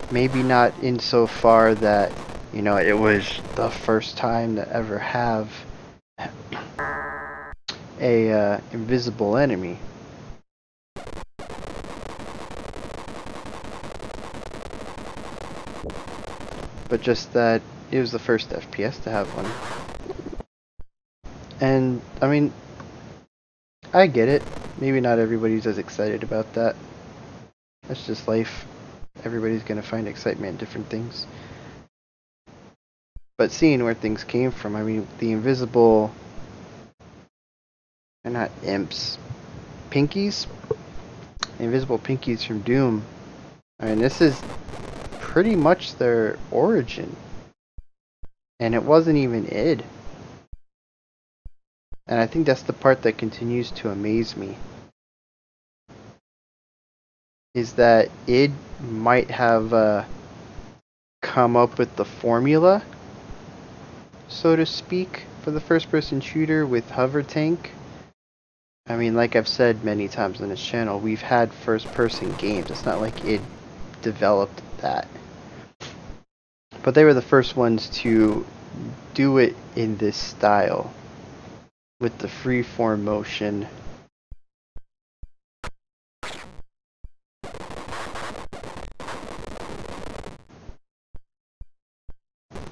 Maybe not insofar that, you know, it was the first time to ever have a uh, invisible enemy. But just that it was the first FPS to have one. And, I mean, I get it. Maybe not everybody's as excited about that. That's just life. Everybody's gonna find excitement in different things. But seeing where things came from, I mean, the invisible they're not imps. Pinkies? invisible pinkies from Doom. I mean, this is pretty much their origin. And it wasn't even id. And I think that's the part that continues to amaze me. Is that id might have uh, come up with the formula, so to speak, for the first person shooter with Hover Tank I mean, like I've said many times on this channel, we've had first-person games. It's not like it developed that. But they were the first ones to do it in this style. With the freeform motion.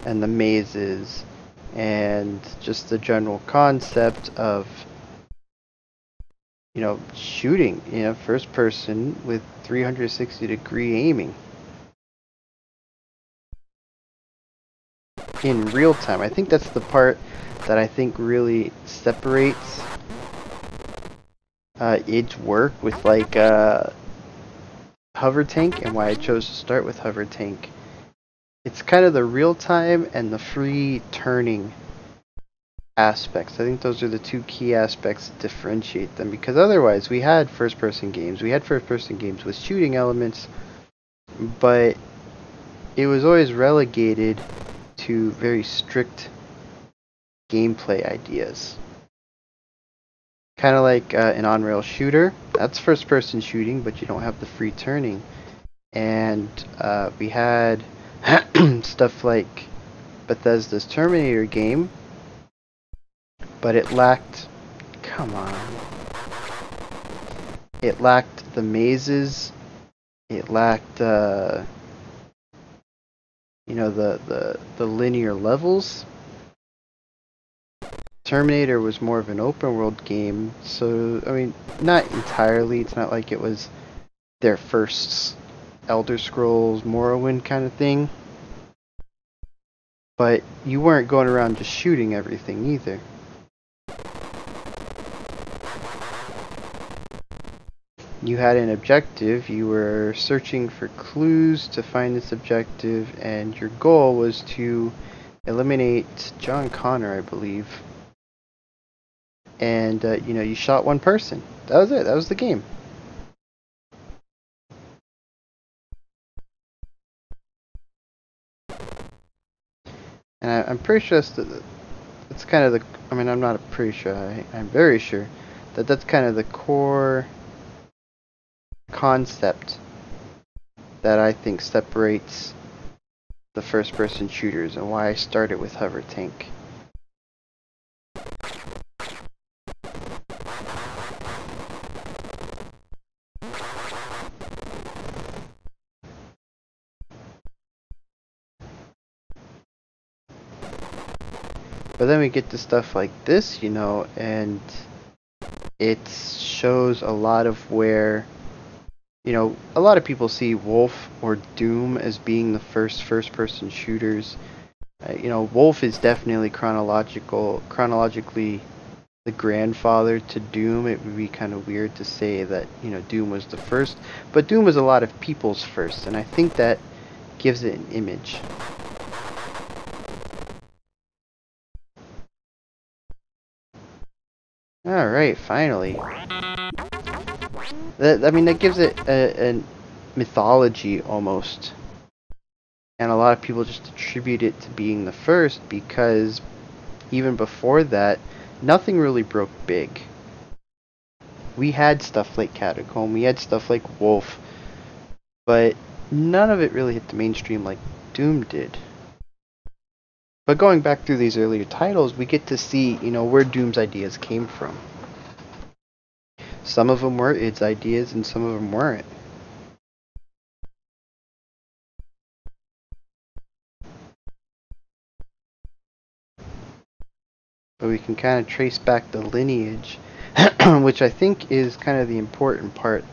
and the mazes and just the general concept of you know shooting you know first person with 360 degree aiming in real time i think that's the part that i think really separates uh, its work with like uh, hover tank and why i chose to start with hover tank it's kind of the real time and the free turning aspects. I think those are the two key aspects that differentiate them because otherwise we had first person games. We had first person games with shooting elements, but it was always relegated to very strict gameplay ideas. Kind of like uh, an on rail shooter. That's first person shooting, but you don't have the free turning. And uh, we had stuff like Bethesda's Terminator game, but it lacked. Come on. It lacked the mazes. It lacked, uh, you know, the, the, the linear levels. Terminator was more of an open world game, so, I mean, not entirely. It's not like it was their first Elder Scrolls Morrowind kind of thing. But you weren't going around just shooting everything either. You had an objective, you were searching for clues to find this objective, and your goal was to eliminate John Connor, I believe. And, uh, you know, you shot one person. That was it, that was the game. And I, am pretty sure that's, the, that's kind of the, I mean, I'm not pretty sure, I, I'm very sure that that's kind of the core concept that I think separates the first person shooters and why I started with Hover Tank. But then we get to stuff like this, you know, and it shows a lot of where, you know, a lot of people see Wolf or Doom as being the first first-person shooters. Uh, you know, Wolf is definitely chronological, chronologically the grandfather to Doom. It would be kind of weird to say that, you know, Doom was the first, but Doom was a lot of people's first, and I think that gives it an image. Alright, finally. That, I mean, that gives it a, a mythology almost. And a lot of people just attribute it to being the first because even before that, nothing really broke big. We had stuff like Catacomb, we had stuff like Wolf, but none of it really hit the mainstream like Doom did. But going back through these earlier titles, we get to see, you know, where Doom's ideas came from. Some of them were its ideas and some of them weren't. But we can kind of trace back the lineage, which I think is kind of the important part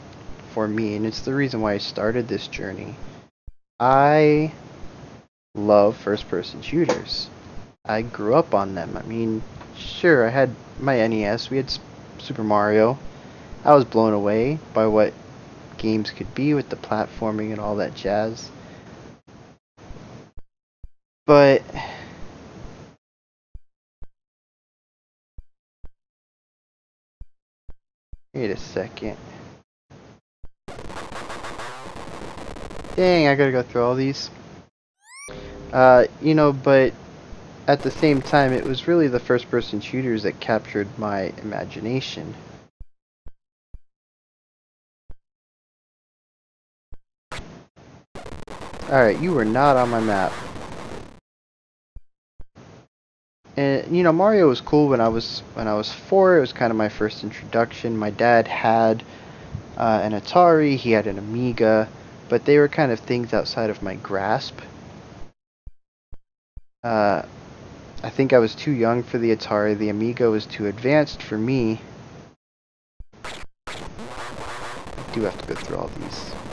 for me, and it's the reason why I started this journey. I love first person shooters. I grew up on them. I mean, sure, I had my NES, we had Super Mario. I was blown away by what games could be with the platforming and all that jazz. But Wait a second. Dang, I gotta go through all these. Uh, you know, but at the same time, it was really the first person shooters that captured my imagination. Alright, you were not on my map. And you know, Mario was cool when I was when I was four. It was kind of my first introduction. My dad had uh, an Atari, he had an Amiga, but they were kind of things outside of my grasp. Uh, I think I was too young for the Atari. The Amiga was too advanced for me. I do have to go through all these.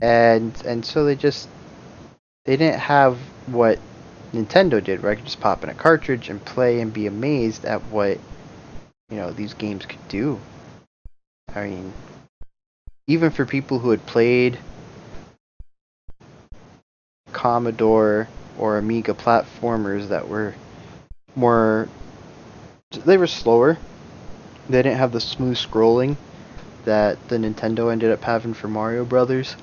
And and so they just they didn't have what Nintendo did, where I could just pop in a cartridge and play and be amazed at what you know these games could do. I mean, even for people who had played Commodore or Amiga platformers that were more they were slower. They didn't have the smooth scrolling that the Nintendo ended up having for Mario Brothers.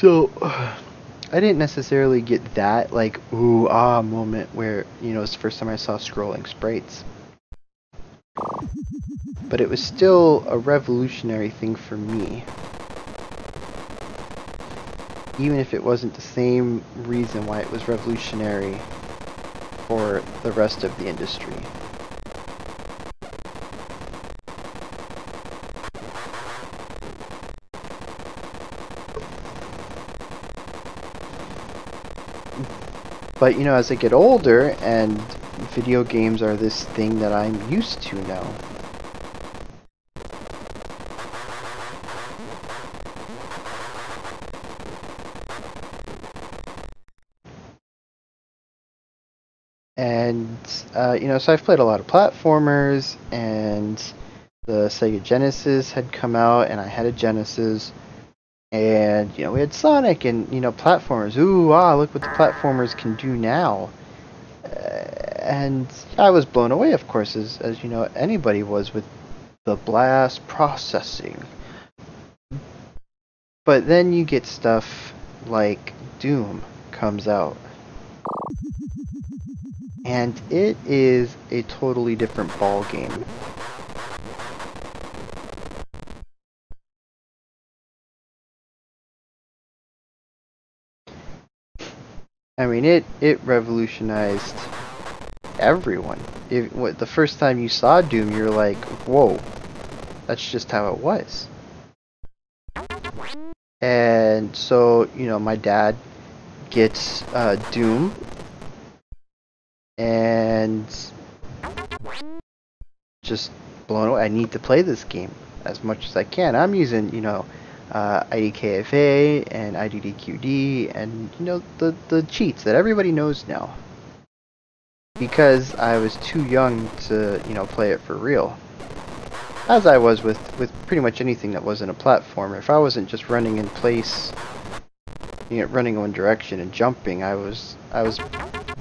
So I didn't necessarily get that like ooh ah moment where you know it's the first time I saw scrolling sprites. But it was still a revolutionary thing for me. Even if it wasn't the same reason why it was revolutionary for the rest of the industry. But you know, as I get older and video games are this thing that I'm used to now. And, uh, you know, so I've played a lot of platformers, and the Sega Genesis had come out, and I had a Genesis. And, you know, we had Sonic and, you know, platformers. Ooh, ah, look what the platformers can do now. Uh, and I was blown away, of course, as, as, you know, anybody was with the blast processing. But then you get stuff like Doom comes out. And it is a totally different ball game. I mean, it it revolutionized everyone. What the first time you saw Doom, you're like, "Whoa, that's just how it was." And so, you know, my dad gets uh, Doom, and just blown away. I need to play this game as much as I can. I'm using, you know, uh, IDKFA and IDDQD and you know the the cheats that everybody knows now. Because I was too young to you know play it for real. As I was with with pretty much anything that wasn't a platformer. If I wasn't just running in place, you know, running in one direction and jumping, I was I was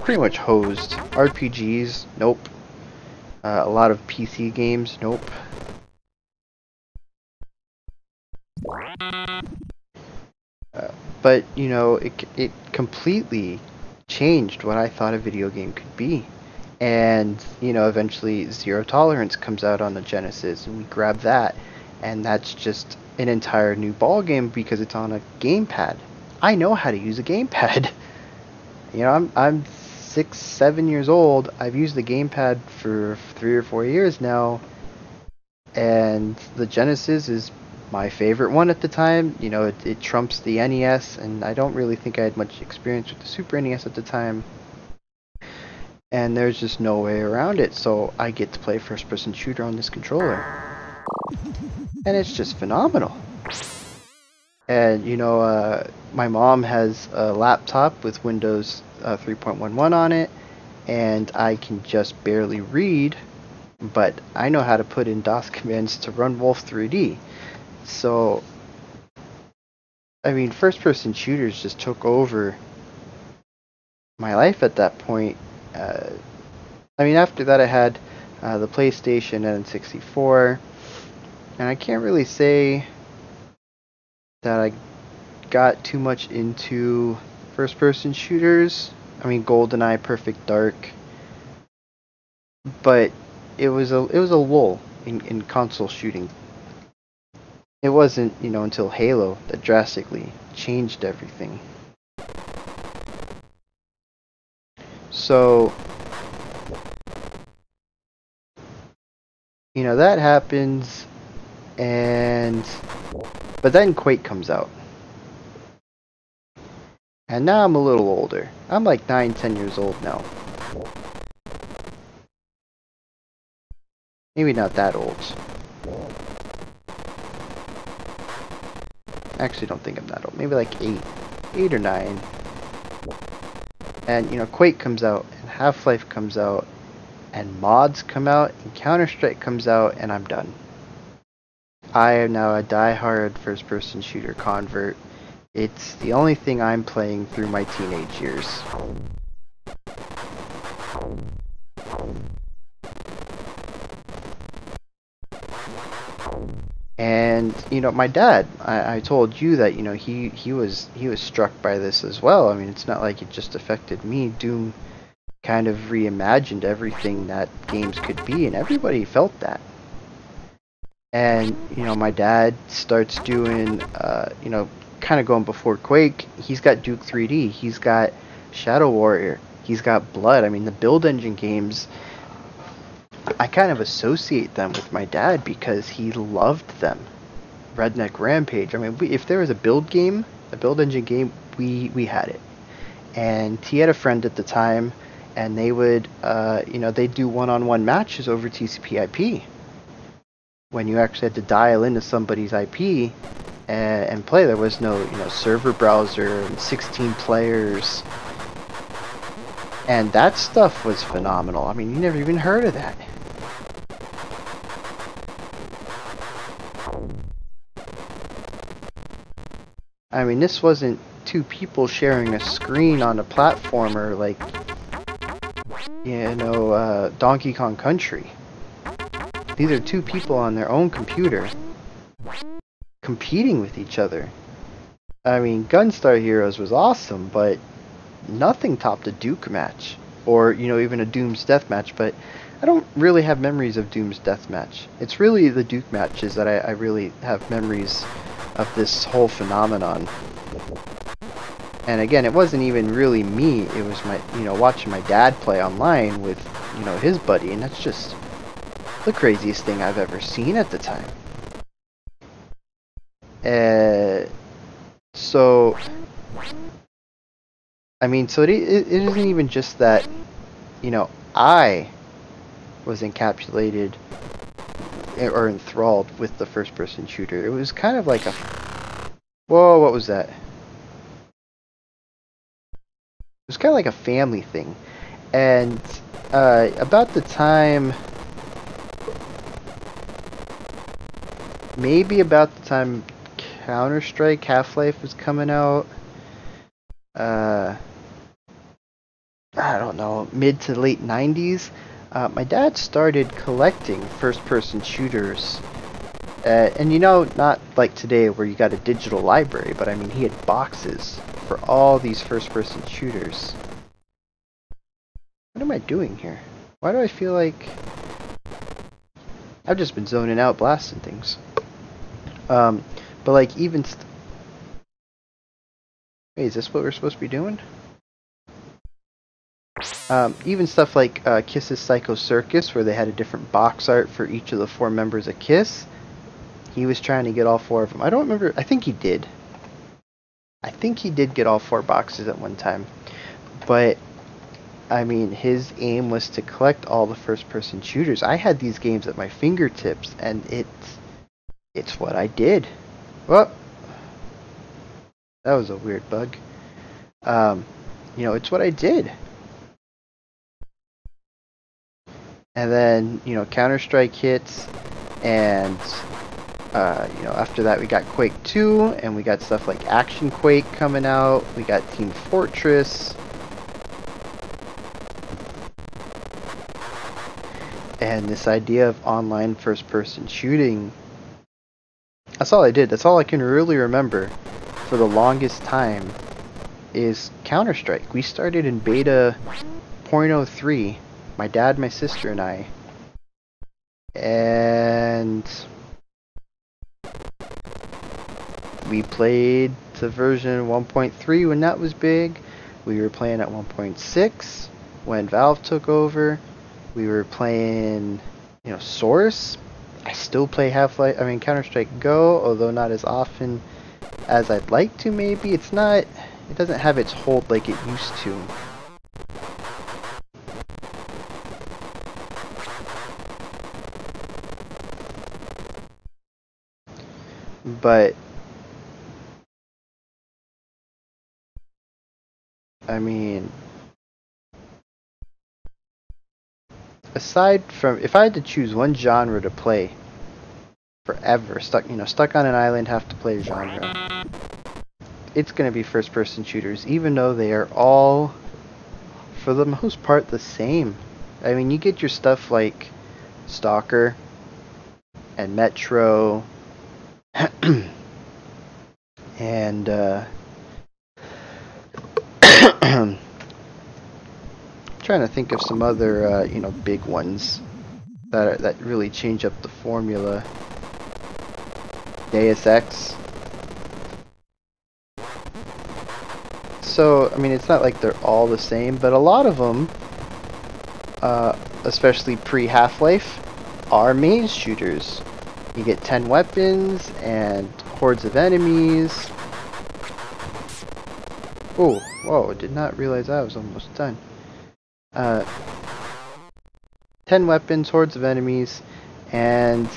pretty much hosed. RPGs, nope. Uh, a lot of PC games, nope. But you know, it it completely changed what I thought a video game could be. And you know, eventually Zero Tolerance comes out on the Genesis, and we grab that, and that's just an entire new ball game because it's on a gamepad. I know how to use a gamepad. you know, I'm I'm six, seven years old. I've used the gamepad for three or four years now, and the Genesis is my favorite one at the time. You know, it, it trumps the NES, and I don't really think I had much experience with the Super NES at the time. And there's just no way around it, so I get to play first person shooter on this controller. And it's just phenomenal. And, you know, uh, my mom has a laptop with Windows uh, 3.11 on it, and I can just barely read, but I know how to put in DOS commands to run Wolf 3D. So, I mean, first person shooters just took over my life at that point. Uh, I mean, after that, I had uh, the PlayStation and N64, and I can't really say that I got too much into first person shooters. I mean, GoldenEye, Perfect Dark, but it was a it was a lull in, in console shooting it wasn't, you know, until Halo that drastically changed everything. So, you know, that happens, and, but then Quake comes out. And now I'm a little older. I'm like 9, 10 years old now. Maybe not that old. Actually, don't think I'm that old. Maybe like 8. 8 or 9. And, you know, Quake comes out, and Half-Life comes out, and mods come out, and Counter-Strike comes out, and I'm done. I am now a die-hard first-person shooter convert. It's the only thing I'm playing through my teenage years. And you know, my dad, I, I told you that you know he he was he was struck by this as well. I mean, it's not like it just affected me. Doom kind of reimagined everything that games could be, and everybody felt that. And you know my dad starts doing uh, you know kind of going before quake. He's got duke 3d he's got shadow warrior. He's got blood. I mean the build engine games i kind of associate them with my dad because he loved them redneck rampage i mean we, if there was a build game a build engine game we we had it and he had a friend at the time and they would uh, you know they'd do one-on-one matches over tcp ip when you actually had to dial into somebody's IP and, and play. There was no, you know, server browser and 16 players. And that stuff was phenomenal. I mean, you never even heard of that. I mean, this wasn't two people sharing a screen on a platformer like, you know, uh, Donkey Kong Country. These are two people on their own computer competing with each other. I mean, Gunstar Heroes was awesome, but nothing topped a Duke match. Or, you know, even a Doom's Death match, but I don't really have memories of Doom's Death match. It's really the Duke matches that I, I really have memories of this whole phenomenon. And again, it wasn't even really me. It was my, you know, watching my dad play online with, you know, his buddy, and that's just the craziest thing I've ever seen at the time. Uh, so, I mean, so it, it, it isn't even just that, you know, I was encapsulated or enthralled with the first person shooter. It was kind of like a. Whoa, what was that? It was kind of like a family thing. And uh, about the time maybe about the time Counter Strike Half Life was coming out. Uh, I don't know, mid to late 90s. Uh, my dad started collecting first person shooters. Uh, and you know, not like today where you got a digital library, but I mean, he had boxes for all these first person shooters. What am I doing here? Why do I feel like I've just been zoning out blasting things? Um, but like even. Wait, is this what we're supposed to be doing? Um, even stuff like uh, Kiss's Psycho Circus, where they had a different box art for each of the four members of Kiss. He was trying to get all four of them. I don't remember. I think he did. I think he did get all four boxes at one time. But, I mean, his aim was to collect all the first person shooters. I had these games at my fingertips, and it's it's what I did. Well, that was a weird bug. Um, you know, it's what I did. And then, you know, Counter Strike hits, and, uh, you know, after that we got Quake 2, and we got stuff like Action Quake coming out, we got Team Fortress. And this idea of online first person shooting that's all I did. That's all I can really remember for the longest time is Counter-Strike. We started in beta 0.03, my dad, my sister, and I. And we played the version 1.3 when that was big. We were playing at 1.6 when Valve took over. We were playing, you know, Source I still play Half-Life, I mean Counter-Strike Go, although not as often as I'd like to maybe. It's not, it doesn't have its hold like it used to. But I mean aside from if I had to choose one genre to play forever, stuck you know, stuck on an island, have to play a genre. It's gonna be first person shooters, even though they are all for the most part the same. I mean you get your stuff like Stalker and Metro and uh trying to think of some other, uh, you know, big ones that are, that really change up the formula. Deus Ex. So, I mean, it's not like they're all the same, but a lot of them, uh, especially pre-Half-Life, are maze shooters. You get 10 weapons and hordes of enemies. Oh, whoa, did not realize I was almost done uh, 10 weapons, hordes of enemies, and,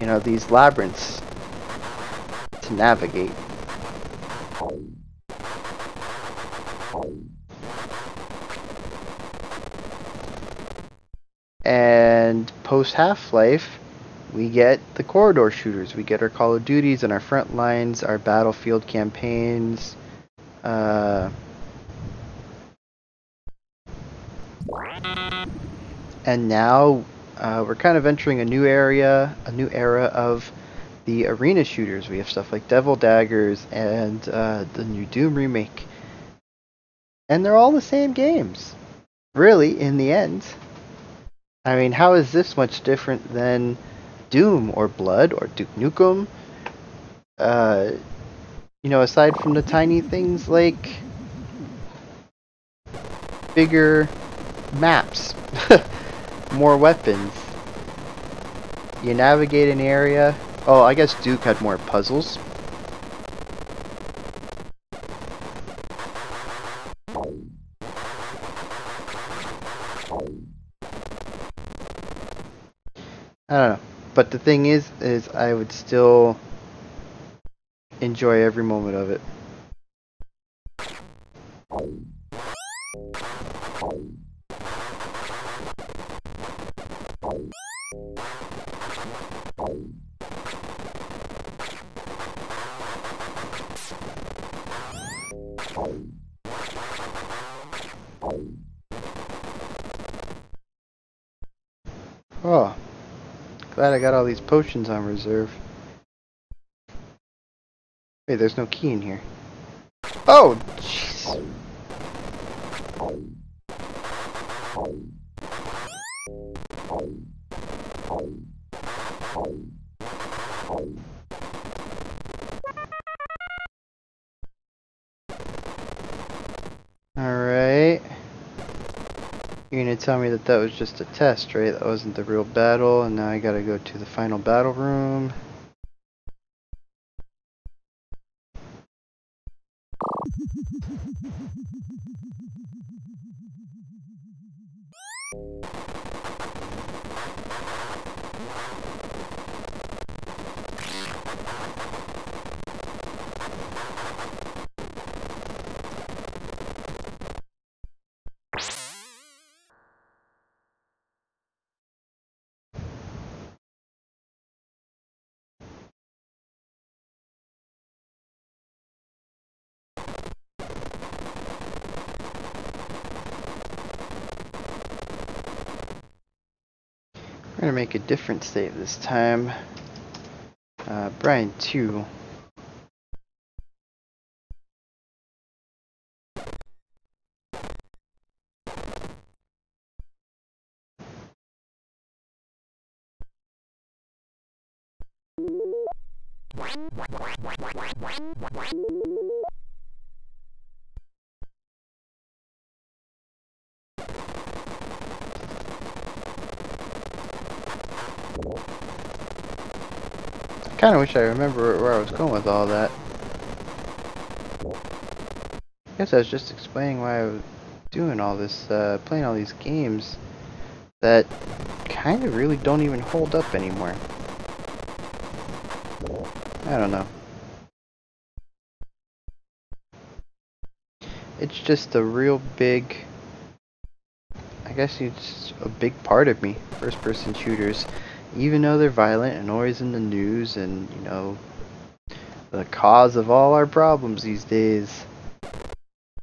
you know, these labyrinths to navigate. And post Half-Life, we get the corridor shooters. We get our Call of Duties and our front lines, our Battlefield campaigns, uh, and now uh, we're kind of entering a new area, a new era of the arena shooters. We have stuff like Devil Daggers and uh, the new Doom remake. And they're all the same games, really, in the end. I mean, how is this much different than Doom or Blood or Duke Nukem? Uh, you know, aside from the tiny things like bigger maps. more weapons. You navigate an area. Oh, I guess Duke had more puzzles. But the thing is, is I would still enjoy every moment of it. Got all these potions on reserve. Hey, there's no key in here. Oh, jeez. Tell me that that was just a test, right? That wasn't the real battle, and now I gotta go to the final battle room. We're gonna make a different state this time. Uh, Brian 2. Kind of wish I remember where I was going with all that. I guess I was just explaining why I was doing all this, uh, playing all these games that kind of really don't even hold up anymore. I don't know. It's just a real big, I guess it's a big part of me, first person shooters. Even though they're violent and always in the news and, you know, the cause of all our problems these days,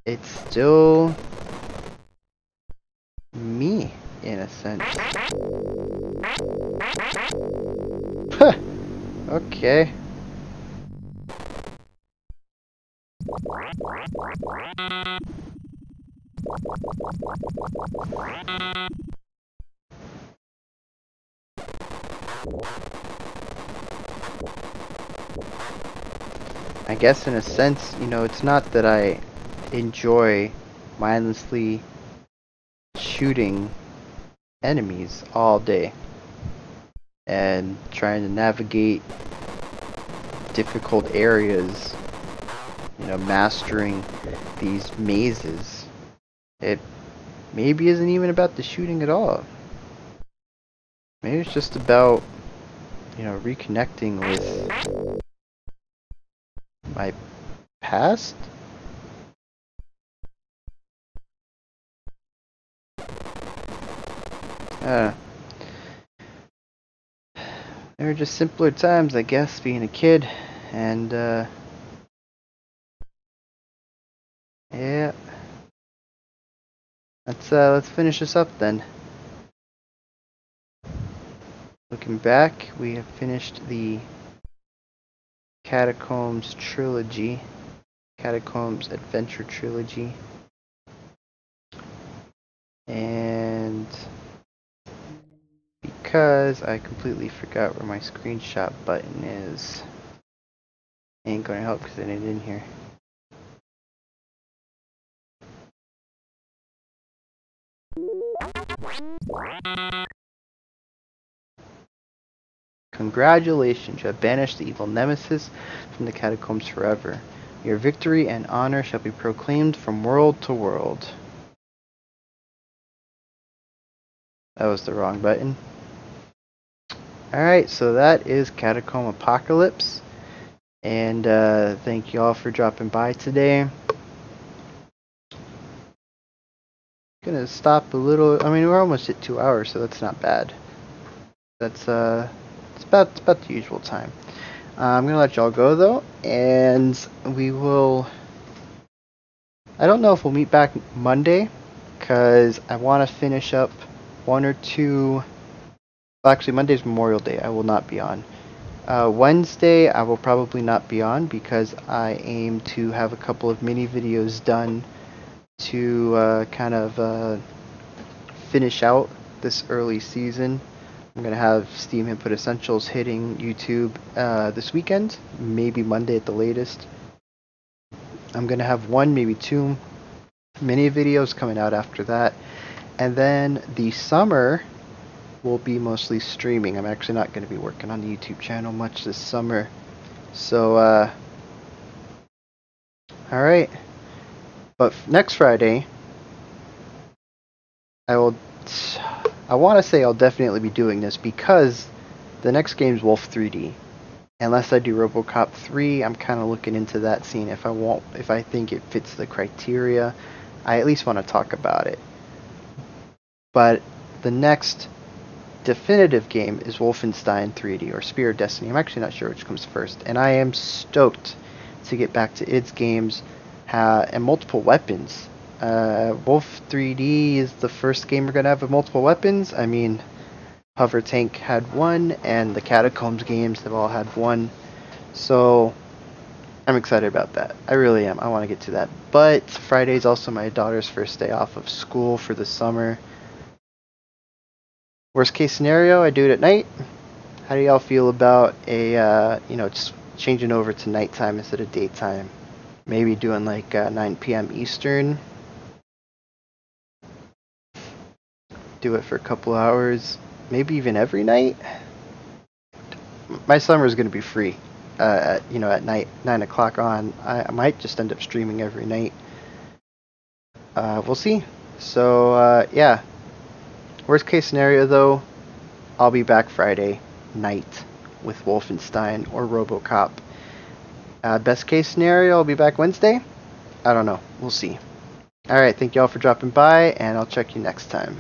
it's still me, in a sense. okay. I guess in a sense, you know, it's not that I enjoy mindlessly shooting enemies all day and trying to navigate difficult areas, you know, mastering these mazes. It maybe isn't even about the shooting at all. Maybe it's just about, you know, reconnecting with my past? Uh, they were just simpler times, I guess, being a kid, and, uh, yeah. Let's, uh, let's finish this up then. Looking back, we have finished the Catacombs Trilogy. Catacombs Adventure Trilogy. And because I completely forgot where my screenshot button is, ain't gonna help because it ain't in here. Congratulations, you have banished the evil nemesis from the catacombs forever. Your victory and honor shall be proclaimed from world to world. That was the wrong button. Alright, so that is Catacomb Apocalypse. And uh, thank you all for dropping by today. Gonna stop a little. I mean, we're almost at two hours, so that's not bad. That's uh, about about the usual time. Uh, I'm gonna let y'all go though, and we will. I don't know if we'll meet back Monday, cause I want to finish up one or two. Well, actually, Monday's Memorial Day. I will not be on. Uh, Wednesday, I will probably not be on because I aim to have a couple of mini videos done to uh, kind of uh, finish out this early season. I'm going to have Steam Input Essentials hitting YouTube uh, this weekend, maybe Monday at the latest. I'm going to have one, maybe two mini videos coming out after that. And then the summer will be mostly streaming. I'm actually not going to be working on the YouTube channel much this summer. So, uh, alright. But next Friday, I will I want to say I'll definitely be doing this because the next game is Wolf 3D. Unless I do RoboCop 3, I'm kind of looking into that scene. If I want, if I think it fits the criteria, I at least want to talk about it. But the next definitive game is Wolfenstein 3D or Spear of Destiny. I'm actually not sure which comes first, and I am stoked to get back to its games uh, and multiple weapons. Uh, Wolf 3D is the first game we're gonna have with multiple weapons. I mean, Hover Tank had one, and the Catacombs games have all had one. So I'm excited about that. I really am. I want to get to that. But Friday is also my daughter's first day off of school for the summer. Worst case scenario, I do it at night. How do y'all feel about a uh, you know just changing over to nighttime instead of daytime? Maybe doing like uh, 9 p.m. Eastern do it for a couple hours, maybe even every night. My summer is going to be free. Uh, at, you know, at night, nine o'clock on. I, I, might just end up streaming every night. uh, we'll see. So uh, yeah, worst case scenario though, I'll be back Friday night with Wolfenstein or RoboCop. Uh, best case scenario, I'll be back Wednesday. I don't know. We'll see. All right, thank you all for dropping by, and I'll check you next time.